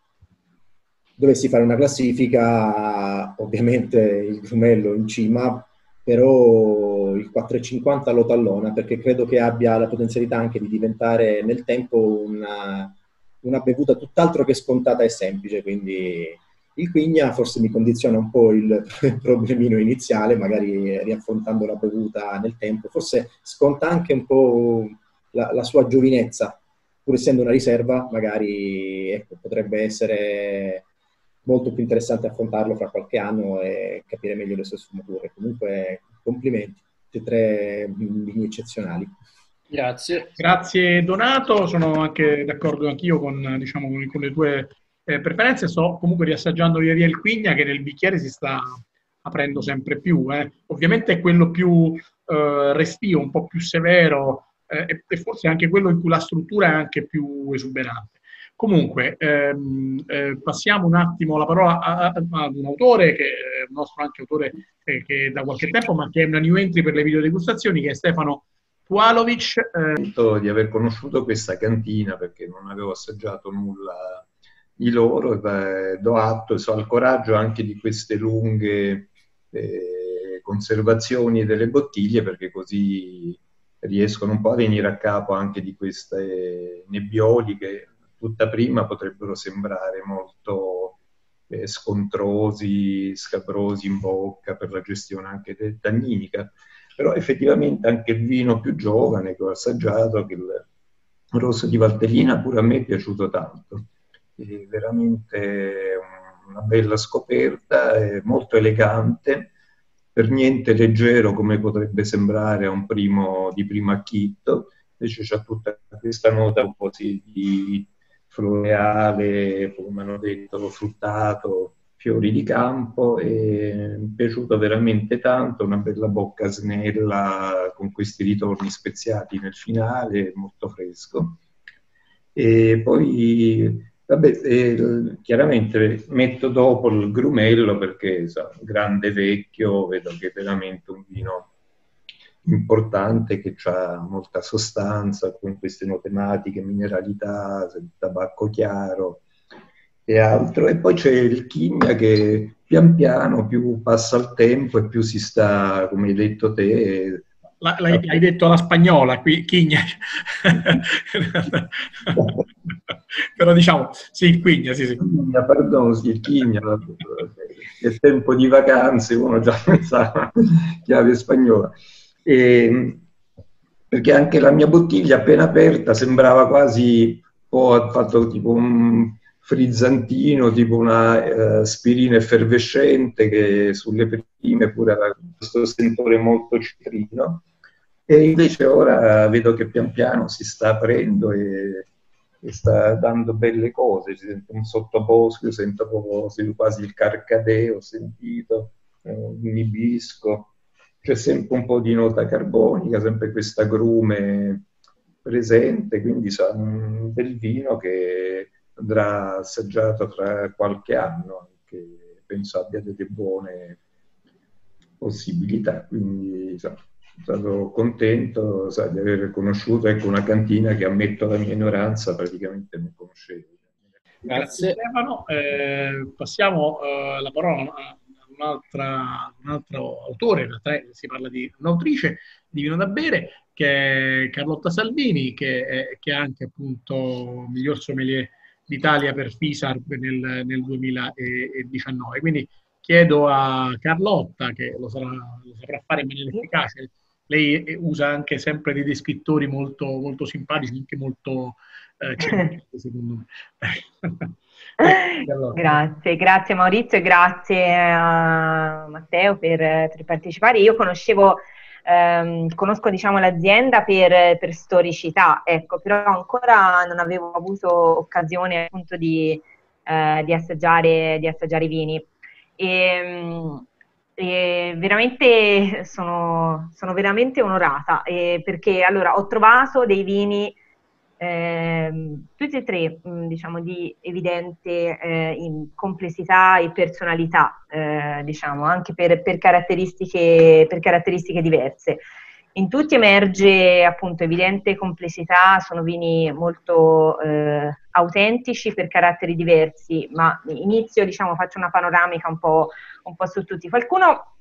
Dovessi fare una classifica, ovviamente il grumello in cima, però il 4,50 lo tallona perché credo che abbia la potenzialità anche di diventare nel tempo una, una bevuta tutt'altro che scontata e semplice, quindi il Quigna forse mi condiziona un po' il problemino iniziale, magari riaffrontando la bevuta nel tempo, forse sconta anche un po' la, la sua giovinezza, pur essendo una riserva, magari ecco, potrebbe essere molto più interessante affrontarlo fra qualche anno e capire meglio le sue sfumature. Comunque, complimenti, tutti e tre vini eccezionali. Grazie. Grazie Donato, sono anche d'accordo anch'io con, diciamo, con le tue eh, preferenze. Sto comunque riassaggiando via via il Quigna che nel bicchiere si sta aprendo sempre più. Eh. Ovviamente è quello più eh, restio, un po' più severo eh, e forse anche quello in cui la struttura è anche più esuberante. Comunque, ehm, eh, passiamo un attimo la parola ad un autore, che è un nostro anche autore eh, che da qualche tempo, ma che è una new entry per le videodegustazioni, che è Stefano Tualovic. Eh... Di aver conosciuto questa cantina perché non avevo assaggiato nulla di loro, e do atto e so al coraggio anche di queste lunghe eh, conservazioni delle bottiglie perché così riescono un po' a venire a capo anche di queste nebbioli che tutta prima potrebbero sembrare molto eh, scontrosi, scabrosi in bocca per la gestione anche tanninica, però effettivamente anche il vino più giovane che ho assaggiato, che il rosso di Valtellina, pure a me è piaciuto tanto. È veramente una bella scoperta, è molto elegante, per niente leggero come potrebbe sembrare a un primo di primo acchitto, invece c'è tutta questa nota un po' di floreale, come hanno detto, fruttato, fiori di campo e mi è piaciuto veramente tanto, una bella bocca snella con questi ritorni speziati nel finale, molto fresco. E poi, vabbè, eh, chiaramente metto dopo il grumello perché, sa, grande vecchio, vedo che è veramente un vino importante che ha molta sostanza con queste note tematiche, mineralità, tabacco chiaro e altro. E poi c'è il chigna che pian piano più passa il tempo e più si sta, come hai detto te, l'hai, l'hai, detto alla spagnola, qui, Chigna. Però diciamo, sì, il Quigna, sì, sì. Chigna, perdono, sì, il Chigna. È tempo di vacanze, uno già pensava chiave spagnola. E, perché anche la mia bottiglia appena aperta sembrava quasi un fatto tipo un frizzantino, tipo una uh, aspirina effervescente che sulle prime pure aveva questo sentore molto citrino e invece ora vedo che pian piano si sta aprendo e, e sta dando belle cose, si sente un sottobosco, sento quasi il carcadeo, ho sentito, eh, un ibisco, c'è sempre un po' di nota carbonica, sempre questa grume presente, quindi sa un bel vino che andrà assaggiato tra qualche anno, che penso abbia delle buone possibilità. Quindi sono stato contento sa, di aver conosciuto ecco, una cantina che ammetto la mia ignoranza, praticamente non conoscevo. Grazie Stefano. Eh, passiamo eh, la parola a un altro autore, in realtà si parla di un'autrice di vino da bere, che è Carlotta Salvini, che è, che è anche appunto miglior sommelier d'Italia per FISAR nel, nel 2019. Quindi chiedo a Carlotta, che lo, sarà, lo saprà fare in maniera efficace, lei usa anche sempre dei descrittori molto, molto simpatici, anche molto eh, secondo me. Grazie, grazie Maurizio e grazie a Matteo per, per partecipare. Io conoscevo, ehm, conosco diciamo, l'azienda per, per, storicità, ecco, però ancora non avevo avuto occasione appunto di, eh, di, assaggiare, di assaggiare i vini. E, e veramente sono, sono, veramente onorata eh, perché allora ho trovato dei vini eh, tutti e tre, mm, diciamo, di evidente eh, complessità e personalità, eh, diciamo, anche per, per, caratteristiche, per, caratteristiche, diverse. In tutti emerge appunto evidente complessità, sono vini molto eh, autentici per caratteri diversi, ma inizio, diciamo, faccio una panoramica un po', un po' su tutti. Qualcuno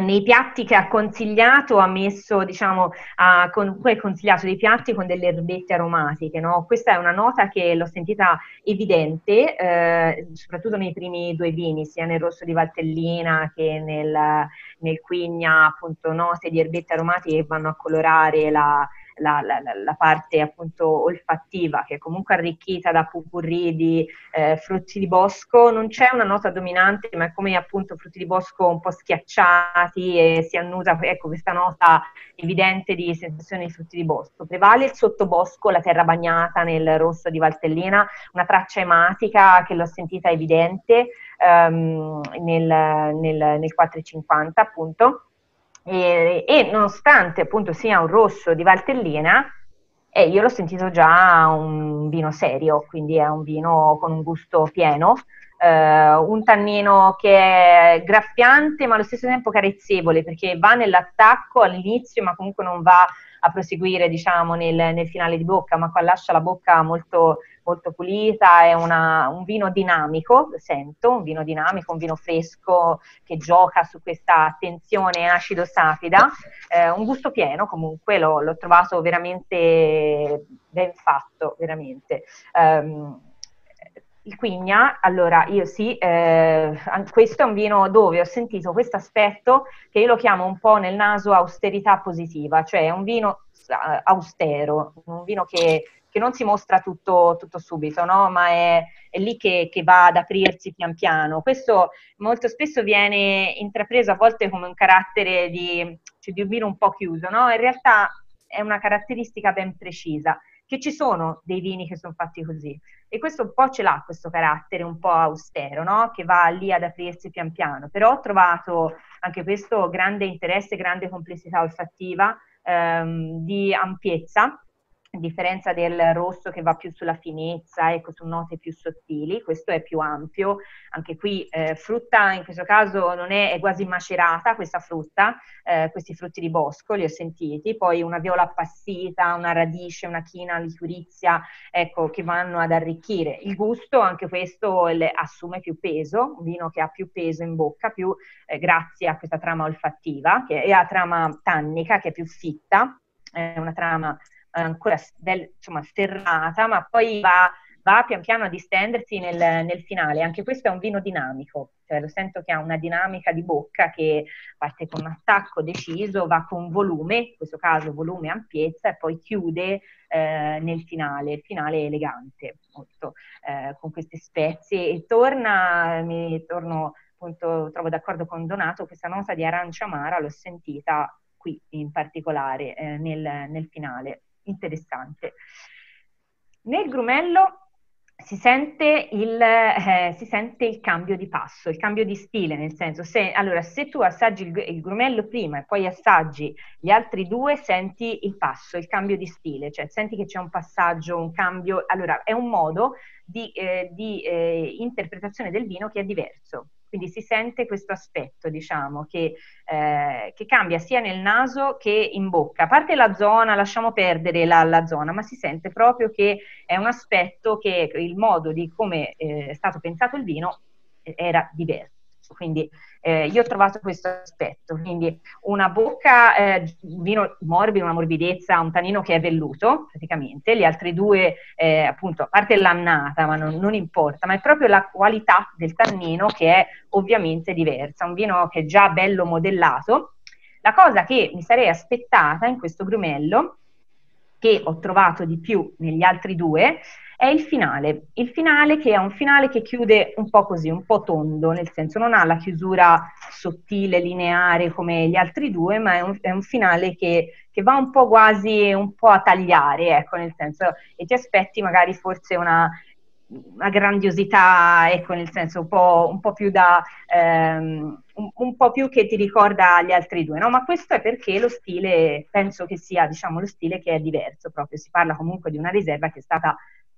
nei piatti che ha consigliato ha messo, diciamo, ha comunque consigliato dei piatti con delle erbette aromatiche, no? Questa è una nota che l'ho sentita evidente, eh, soprattutto nei primi due vini, sia nel rosso di Valtellina che nel, nel Quigna, appunto, note di erbette aromatiche che vanno a colorare la, la, la, la, parte appunto olfattiva che è comunque arricchita da pupurri di eh, frutti di bosco, non c'è una nota dominante ma è come appunto frutti di bosco un po' schiacciati e si annusa. Ecco questa nota evidente di sensazione di frutti di bosco. Prevale il sottobosco, la terra bagnata nel rosso di Valtellina, una traccia ematica che l'ho sentita evidente um, nel, nel, nel 450 appunto e, e, nonostante appunto sia un rosso di Valtellina, eh, io l'ho sentito già un vino serio, quindi è un vino con un gusto pieno, eh, un tannino che è graffiante ma allo stesso tempo carezzevole perché va nell'attacco all'inizio ma comunque non va a proseguire diciamo nel, nel finale di bocca ma qua lascia la bocca molto molto pulita, è una, un vino dinamico, sento, un vino dinamico, un vino fresco che gioca su questa tensione acido-sapida, eh, un gusto pieno comunque, l'ho, l'ho, trovato veramente ben fatto, veramente. Um, il Quigna, allora io sì, eh, questo è un vino dove ho sentito questo aspetto che io lo chiamo un po' nel naso austerità positiva, cioè è un vino austero, un vino che che non si mostra tutto, tutto subito, no? ma è, è lì che, che, va ad aprirsi pian piano. Questo molto spesso viene intrapreso a volte come un carattere di, cioè di un vino un po' chiuso, no? in realtà è una caratteristica ben precisa, che ci sono dei vini che sono fatti così. E questo un po' ce l'ha questo carattere un po' austero, no? che va lì ad aprirsi pian piano. Però ho trovato anche questo grande interesse, grande complessità olfattiva, ehm, di ampiezza, a differenza del rosso che va più sulla finezza, ecco, su note più sottili, questo è più ampio, anche qui eh, frutta in questo caso non è, è quasi macerata questa frutta, eh, questi frutti di bosco li ho sentiti, poi una viola appassita, una radice, una china, liquirizia, ecco, che vanno ad arricchire. Il gusto, anche questo le, assume più peso, un vino che ha più peso in bocca, più eh, grazie a questa trama olfattiva, che è la trama tannica, che è più fitta, è una trama ancora del, insomma, sterrata, ma poi va, va, pian piano a distendersi nel, nel, finale. Anche questo è un vino dinamico, cioè lo sento che ha una dinamica di bocca che parte con un attacco deciso, va con volume, in questo caso volume e ampiezza, e poi chiude eh, nel finale. Il finale è elegante, molto, eh, con queste spezie, e torna, mi torno appunto, trovo d'accordo con Donato, questa nota di arancia amara l'ho sentita qui in particolare eh, nel, nel finale interessante. Nel grumello si sente, il, eh, si sente, il, cambio di passo, il cambio di stile, nel senso, se, allora, se tu assaggi il, il, grumello prima e poi assaggi gli altri due, senti il passo, il cambio di stile, cioè senti che c'è un passaggio, un cambio, allora è un modo di, eh, di eh, interpretazione del vino che è diverso. Quindi si sente questo aspetto, diciamo, che, eh, che, cambia sia nel naso che in bocca. A parte la zona, lasciamo perdere la, la, zona, ma si sente proprio che è un aspetto che il modo di come eh, è stato pensato il vino era diverso. Quindi eh, io ho trovato questo aspetto, quindi una bocca, eh, vino morbido, una morbidezza, un tanino che è velluto praticamente, gli altri due eh, appunto, a parte l'annata, ma non, non, importa, ma è proprio la qualità del tannino che è ovviamente diversa, un vino che è già bello modellato. La cosa che mi sarei aspettata in questo grumello, che ho trovato di più negli altri due, è il finale. Il finale che è un finale che chiude un po' così, un po' tondo, nel senso non ha la chiusura sottile, lineare come gli altri due, ma è un, è un finale che, che, va un po' quasi un po' a tagliare, ecco, nel senso, e ti aspetti magari forse una una grandiosità, ecco, nel senso un po', un po più da... Ehm, un, un, po' più che ti ricorda gli altri due, no? Ma questo è perché lo stile, penso che sia, diciamo, lo stile che è diverso proprio. Si parla comunque di una riserva che è stata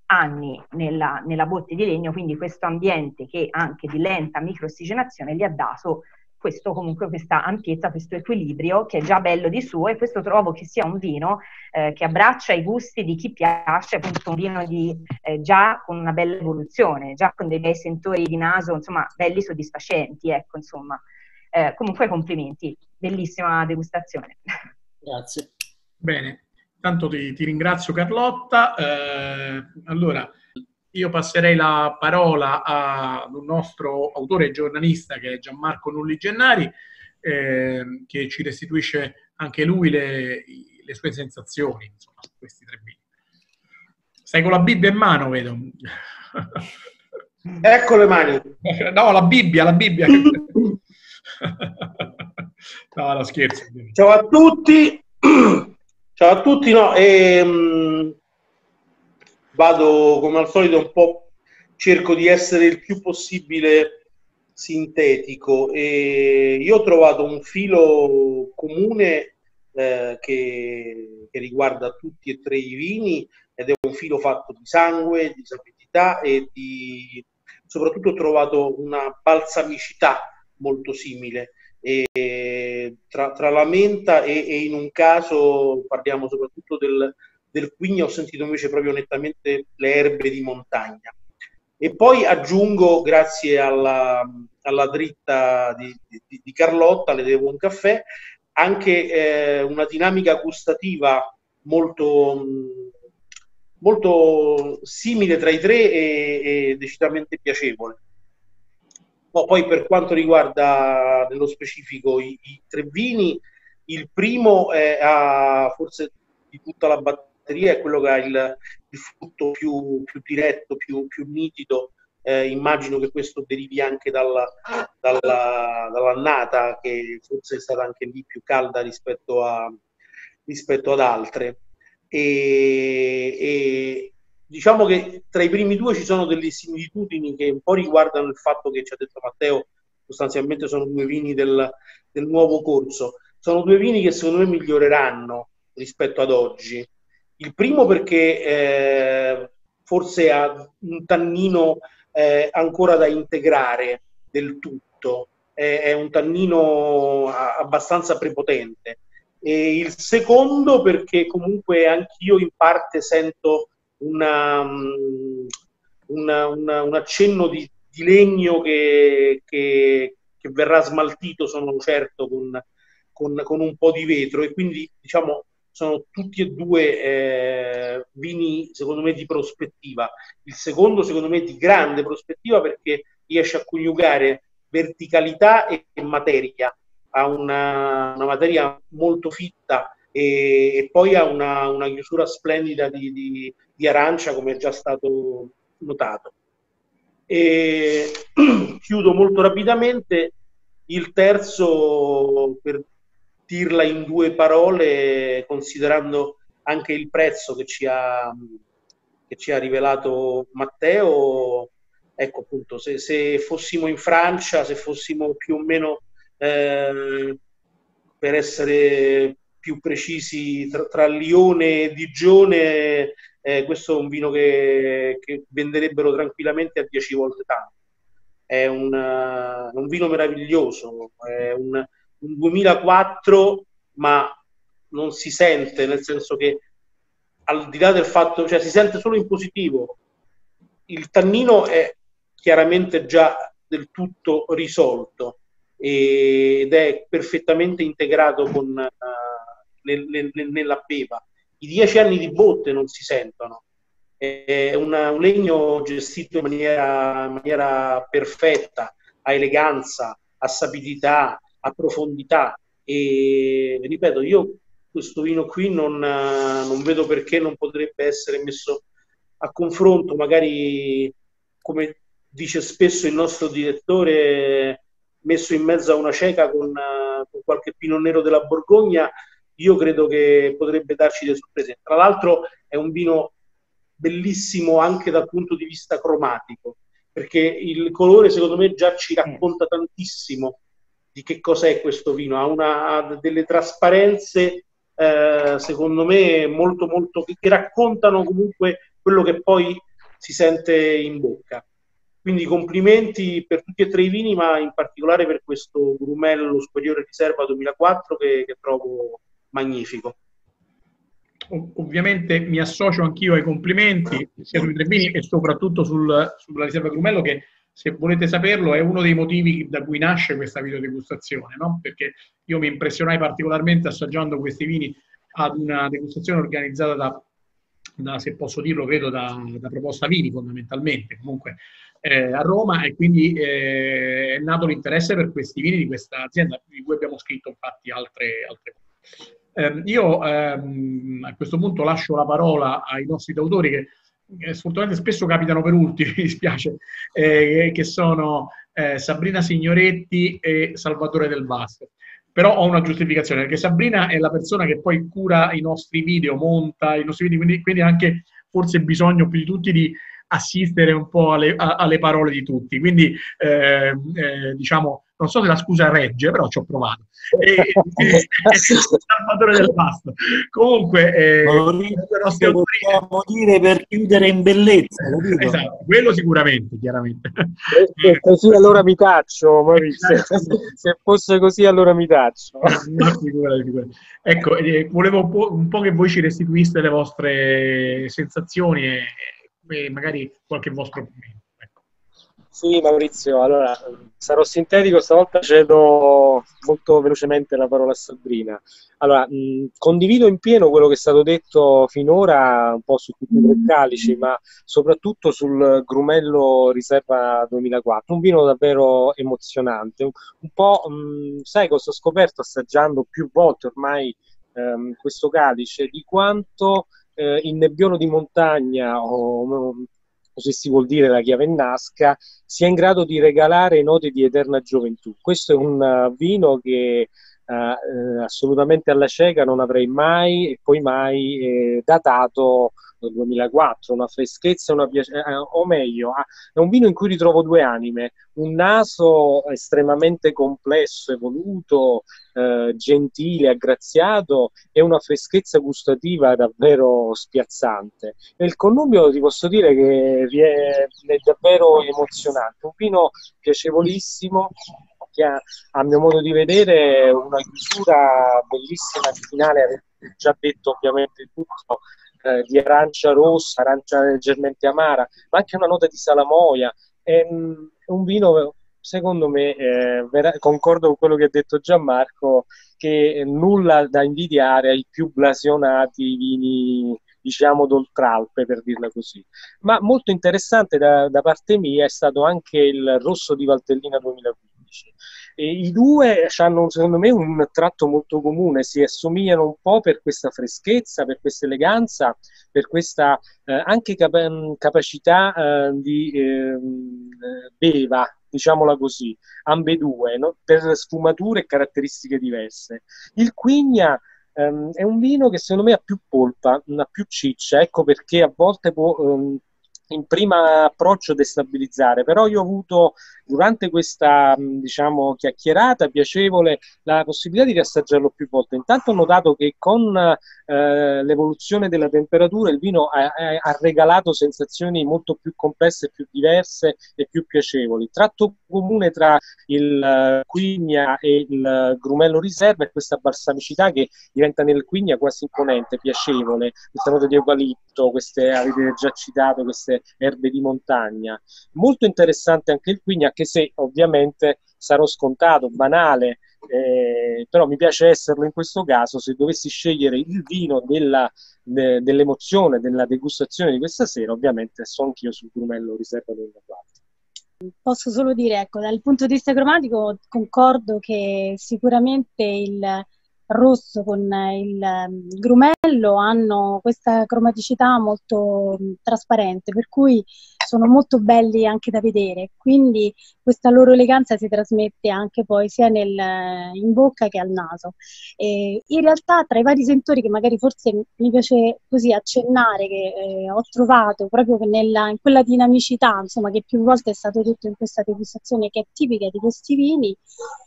anni nella, nella botte di legno, quindi questo ambiente che anche di lenta microossigenazione gli ha dato questo comunque questa ampiezza, questo equilibrio che è già bello di suo e questo trovo che sia un vino eh, che abbraccia i gusti di chi piace, appunto un vino di, eh, già con una bella evoluzione, già con dei bei sentori di naso, insomma, belli soddisfacenti, ecco, insomma. Eh, comunque complimenti, bellissima degustazione. Grazie. Bene, tanto ti, ti ringrazio Carlotta. Eh, allora, io passerei la parola ad un nostro autore e giornalista che è Gianmarco Nulli Gennari, eh, che ci restituisce anche lui le, le sue sensazioni insomma, su questi tre bini. Stai con la Bibbia in mano, vedo. Ecco le mani. No, la Bibbia, la Bibbia. no, no, scherzo. Ciao a tutti. Ciao a tutti. No, ehm, vado come al solito un po', cerco di essere il più possibile sintetico e io ho trovato un filo comune eh, che, che, riguarda tutti e tre i vini ed è un filo fatto di sangue, di sapidità e di soprattutto ho trovato una balsamicità molto simile e tra, tra la menta e, e in un caso parliamo soprattutto del, del Quigno ho sentito invece proprio nettamente le erbe di montagna. E poi aggiungo, grazie alla, alla dritta di, di, di, Carlotta, le devo un caffè, anche eh, una dinamica gustativa molto, molto simile tra i tre e, e decisamente piacevole. Poi per quanto riguarda nello specifico i, i tre vini, il primo è a, forse di tutta la batteria è quello che ha il, il frutto più, più, diretto, più, più nitido. Eh, immagino che questo derivi anche dalla, dalla, dall'annata, che forse è stata anche lì più calda rispetto, a, rispetto ad altre. E, e, diciamo che tra i primi due ci sono delle similitudini che un po' riguardano il fatto che ci ha detto Matteo, sostanzialmente sono due vini del, del nuovo corso. Sono due vini che secondo me miglioreranno rispetto ad oggi. Il primo perché eh, forse ha un tannino eh, ancora da integrare del tutto, è, è un tannino abbastanza prepotente. E il secondo perché comunque anch'io in parte sento una, mm, una, una, un accenno di, di legno che, che, che, verrà smaltito, sono certo, con, con, con, un po' di vetro e quindi diciamo sono tutti e due eh, vini, secondo me, di prospettiva. Il secondo, secondo me, di grande prospettiva perché riesce a coniugare verticalità e, materia. Ha una, una, materia molto fitta e, e poi ha una, una chiusura splendida di, di, di, arancia, come è già stato notato. E chiudo molto rapidamente. Il terzo, per dirla in due parole, considerando anche il prezzo che ci ha, che ci ha rivelato Matteo, ecco appunto, se, se, fossimo in Francia, se fossimo più o meno, eh, per essere più precisi, tra, tra Lione e Digione, eh, questo è un vino che, che, venderebbero tranquillamente a 10 volte tanto. È un, uh, un vino meraviglioso, è un, un 2004, ma non si sente, nel senso che al di là del fatto, cioè si sente solo in positivo. Il tannino è chiaramente già del tutto risolto ed è perfettamente integrato con, uh, nel, nel, nella beva. I dieci anni di botte non si sentono. È una, un legno gestito in maniera, in maniera perfetta, a eleganza, a sapidità, a profondità e ripeto, io questo vino qui non, non vedo perché non potrebbe essere messo a confronto, magari come dice spesso il nostro direttore, messo in mezzo a una cieca con, con qualche pino nero della Borgogna, io credo che potrebbe darci delle sorprese. Tra l'altro è un vino bellissimo anche dal punto di vista cromatico, perché il colore secondo me già ci racconta tantissimo di che cos'è questo vino, ha, una, ha delle trasparenze eh, secondo me molto molto che raccontano comunque quello che poi si sente in bocca. Quindi complimenti per tutti e tre i vini, ma in particolare per questo Grumello Superiore Riserva 2004 che, che trovo magnifico. Ovviamente mi associo anch'io ai complimenti sia sui tre vini e soprattutto sul, sulla riserva Grumello che se volete saperlo, è uno dei motivi da cui nasce questa videodegustazione, no? perché io mi impressionai particolarmente assaggiando questi vini ad una degustazione organizzata da, da se posso dirlo, credo da, da Proposta Vini fondamentalmente, comunque eh, a Roma e quindi eh, è nato l'interesse per questi vini di questa azienda, di cui abbiamo scritto infatti altre, altre cose. Eh, io ehm, a questo punto lascio la parola ai nostri autori che eh, sfortunatamente spesso capitano per ultimi, mi dispiace, eh, che sono eh, Sabrina Signoretti e Salvatore Del Vasto. Però ho una giustificazione, perché Sabrina è la persona che poi cura i nostri video, monta i nostri video, quindi, quindi anche forse bisogno più di tutti di assistere un po' alle, a, alle parole di tutti. Quindi, eh, eh, diciamo, non so se la scusa regge, però ci ho provato. E, Salvatore del Pasto. Comunque, eh, possiamo dire per chiudere in bellezza. Esatto, quello sicuramente, chiaramente. Se così allora mi taccio, Maurizio. Se fosse così allora mi taccio. Ecco, eh, volevo un po', un po' che voi ci restituiste le vostre sensazioni e e magari qualche vostro commento. Sì, Maurizio, allora sarò sintetico, stavolta cedo molto velocemente la parola a Sabrina. Allora, mh, condivido in pieno quello che è stato detto finora, un po' su tutti i tre calici, ma soprattutto sul Grumello Riserva 2004, un vino davvero emozionante. Un, un po', mh, sai cosa ho scoperto assaggiando più volte ormai ehm, questo calice, di quanto eh, il nebbiolo di montagna o, se si vuol dire la chiave nasca, sia in grado di regalare note di eterna gioventù. Questo è un uh, vino che uh, assolutamente alla cieca non avrei mai e poi mai eh, datato nel 2004, una freschezza, una piace- eh, o meglio, è un vino in cui ritrovo due anime, un naso estremamente complesso, evoluto, eh, gentile, aggraziato e una freschezza gustativa davvero spiazzante. E il connubio ti posso dire che è, è davvero emozionante, un vino piacevolissimo ha, a mio modo di vedere una chiusura bellissima al finale, avete già detto ovviamente tutto, eh, di arancia rossa, arancia leggermente amara, ma anche una nota di salamoia. È, è un vino, secondo me, eh, vera- concordo con quello che ha detto Gianmarco, che nulla da invidiare ai più blasionati vini diciamo d'oltralpe per dirla così. Ma molto interessante da, da parte mia è stato anche il rosso di Valtellina 2015 e I due hanno secondo me un tratto molto comune, si assomigliano un po' per questa freschezza, per questa eleganza, per questa eh, anche cap- capacità eh, di eh, beva, diciamola così, ambedue, no? per sfumature e caratteristiche diverse. Il Quigna ehm, è un vino che secondo me ha più polpa, ha più ciccia, ecco perché a volte può ehm, in prima approccio destabilizzare, però io ho avuto durante questa diciamo chiacchierata piacevole la possibilità di riassaggiarlo più volte. Intanto ho notato che con eh, l'evoluzione della temperatura il vino ha, ha, regalato sensazioni molto più complesse, più diverse e più piacevoli. Tratto comune tra il uh, Quigna e il Grumello Riserva è questa balsamicità che diventa nel Quigna quasi imponente, piacevole, questa nota di eucalipto, queste avete già citato, queste erbe di montagna. Molto interessante anche il Quigna, anche se ovviamente sarò scontato, banale, eh, però mi piace esserlo in questo caso, se dovessi scegliere il vino della, de, dell'emozione, della degustazione di questa sera, ovviamente sono anch'io sul Grumello Riserva del 4. Posso solo dire, ecco, dal punto di vista cromatico concordo che sicuramente il rosso con il grumello hanno questa cromaticità molto trasparente, per cui sono molto belli anche da vedere, quindi questa loro eleganza si trasmette anche poi sia nel, in bocca che al naso. E in realtà tra i vari sentori che magari forse mi piace così accennare, che eh, ho trovato proprio nella, in quella dinamicità, insomma, che più volte è stato detto in questa degustazione che è tipica di questi vini,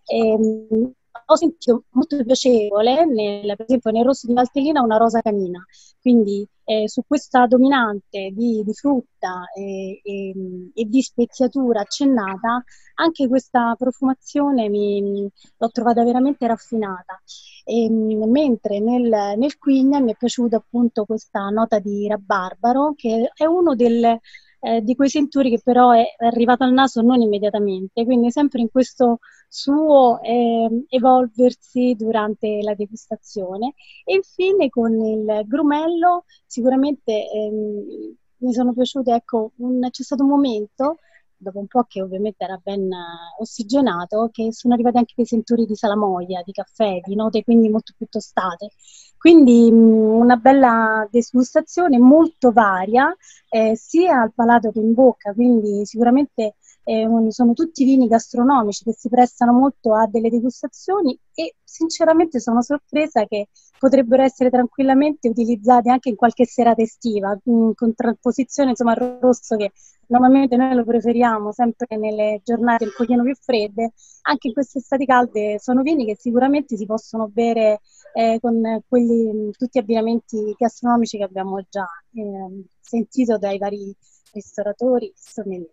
ehm, ho sentito molto piacevole, nel, per esempio nel rosso di Valtellina, una rosa canina, quindi eh, su questa dominante di, di frutta e, e, e, di speziatura accennata, anche questa profumazione mi, l'ho trovata veramente raffinata. E, mentre nel, nel quigna mi è piaciuta appunto questa nota di rabarbaro, che è uno del eh, di quei sentori che però è arrivato al naso non immediatamente, quindi sempre in questo suo eh, evolversi durante la degustazione. E infine con il grumello sicuramente ehm, mi sono piaciute, ecco, un, c'è stato un momento dopo un po' che ovviamente era ben ossigenato, che sono arrivati anche dei sentori di salamoia, di caffè, di note quindi molto più tostate. Quindi una bella degustazione molto varia, eh, sia al palato che in bocca, quindi sicuramente eh, sono tutti vini gastronomici che si prestano molto a delle degustazioni e sinceramente sono sorpresa che potrebbero essere tranquillamente utilizzati anche in qualche serata estiva, in contrapposizione insomma al rosso che normalmente noi lo preferiamo sempre nelle giornate un pochino più fredde, anche in queste estati calde sono vini che sicuramente si possono bere eh, con quelli, tutti gli abbinamenti gastronomici che abbiamo già eh, sentito dai vari ristoratori sommelier.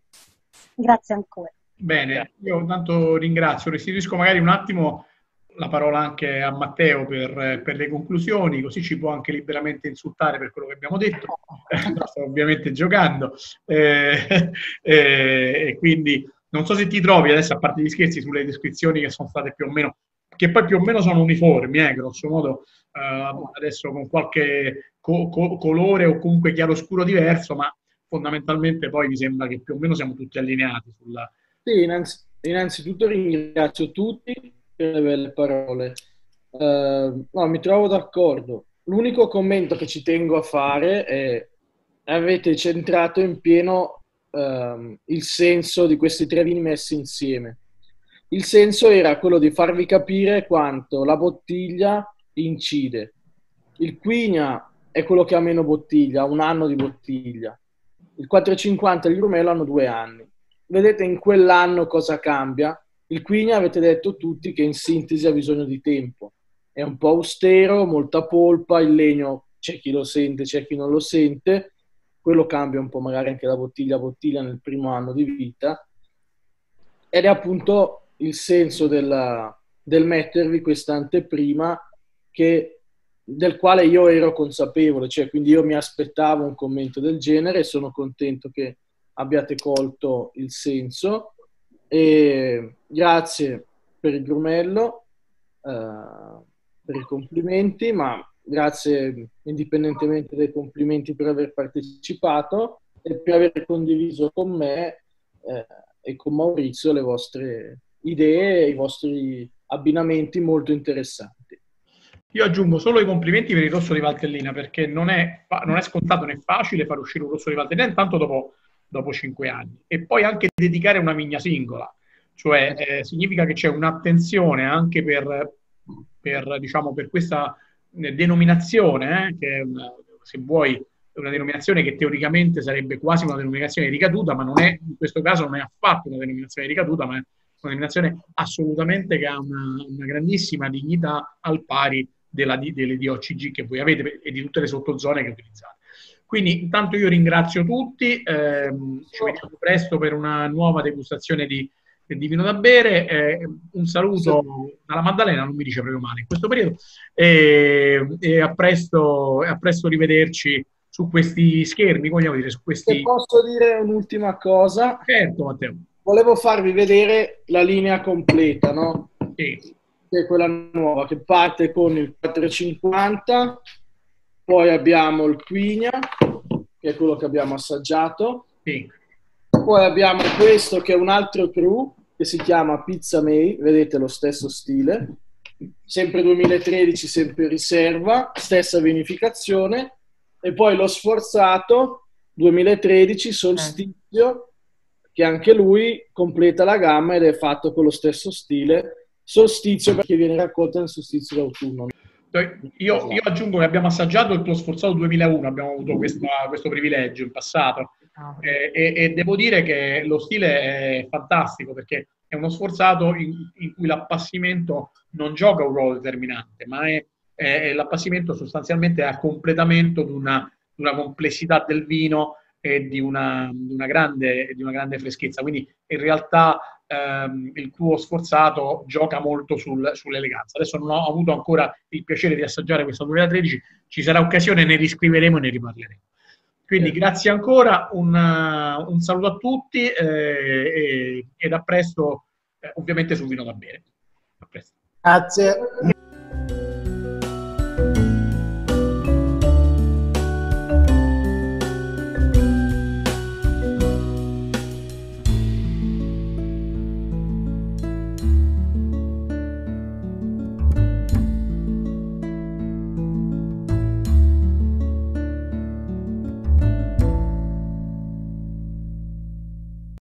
Grazie ancora. Bene, io tanto ringrazio, restituisco magari un attimo la parola anche a Matteo per, per, le conclusioni, così ci può anche liberamente insultare per quello che abbiamo detto, sto ovviamente giocando, eh, eh, e quindi non so se ti trovi adesso, a parte gli scherzi, sulle descrizioni che sono state più o meno che poi più o meno sono uniformi, eh, grosso modo, eh, adesso con qualche co- co- colore o comunque chiaroscuro diverso, ma fondamentalmente poi mi sembra che più o meno siamo tutti allineati sulla... Sì, innanzi- innanzitutto ringrazio tutti per le belle parole. Uh, no, mi trovo d'accordo. L'unico commento che ci tengo a fare è avete centrato in pieno uh, il senso di questi tre vini messi insieme. Il senso era quello di farvi capire quanto la bottiglia incide. Il Quigna è quello che ha meno bottiglia, un anno di bottiglia. Il 450 e il Grumello hanno due anni. Vedete in quell'anno cosa cambia? Il Quigna avete detto tutti che in sintesi ha bisogno di tempo. È un po' austero, molta polpa, il legno c'è chi lo sente, c'è chi non lo sente. Quello cambia un po' magari anche da bottiglia a bottiglia nel primo anno di vita. Ed è appunto il senso della, del mettervi questa anteprima che, del quale io ero consapevole, cioè quindi io mi aspettavo un commento del genere e sono contento che abbiate colto il senso e grazie per il grumello, eh, per i complimenti, ma grazie indipendentemente dai complimenti per aver partecipato e per aver condiviso con me eh, e con Maurizio le vostre idee e i vostri abbinamenti molto interessanti. Io aggiungo solo i complimenti per il rosso di Valtellina perché non è, non è scontato né facile far uscire un rosso di Valtellina intanto dopo, dopo cinque anni. E poi anche dedicare una vigna singola, cioè eh, significa che c'è un'attenzione anche per, per, diciamo, per questa eh, denominazione, eh, che una, se vuoi è una denominazione che teoricamente sarebbe quasi una denominazione ricaduta, ma non è, in questo caso non è affatto una denominazione ricaduta, ma è un'eliminazione assolutamente che ha una, una grandissima dignità al pari della, delle DOCG che voi avete e di tutte le sottozone che utilizzate. Quindi intanto io ringrazio tutti, ehm, ci vediamo presto per una nuova degustazione di, di vino da bere, eh, un saluto dalla Maddalena, non mi dice proprio male in questo periodo, e, e a, presto, a presto rivederci su questi schermi, vogliamo dire, su questi... Se posso dire un'ultima cosa? Certo, Matteo volevo farvi vedere la linea completa, no? Sì. È quella nuova, che parte con il 450, poi abbiamo il Quigna, che è quello che abbiamo assaggiato. Sì. Poi abbiamo questo che è un altro crew, che si chiama Pizza May, vedete lo stesso stile. Sempre 2013, sempre riserva, stessa vinificazione. E poi lo sforzato 2013 Solstizio Solstizio, che anche lui completa la gamma ed è fatto con lo stesso stile. Solstizio perché viene raccolto nel solstizio d'autunno. Io, io, aggiungo che abbiamo assaggiato il tuo sforzato 2001, abbiamo avuto questa, questo privilegio in passato eh, e, e, devo dire che lo stile è fantastico perché è uno sforzato in, in cui l'appassimento non gioca un ruolo determinante, ma è, è l'appassimento sostanzialmente è a completamento di una, di una complessità del vino e di una, di una, grande, di una grande freschezza. Quindi in realtà ehm, il tuo sforzato gioca molto sul, sull'eleganza. Adesso non ho avuto ancora il piacere di assaggiare questa 2013, ci sarà occasione, ne riscriveremo e ne riparleremo. Quindi grazie ancora, un, un saluto a tutti eh, ed a presto, eh, ovviamente sul vino da bere. A presto. Grazie.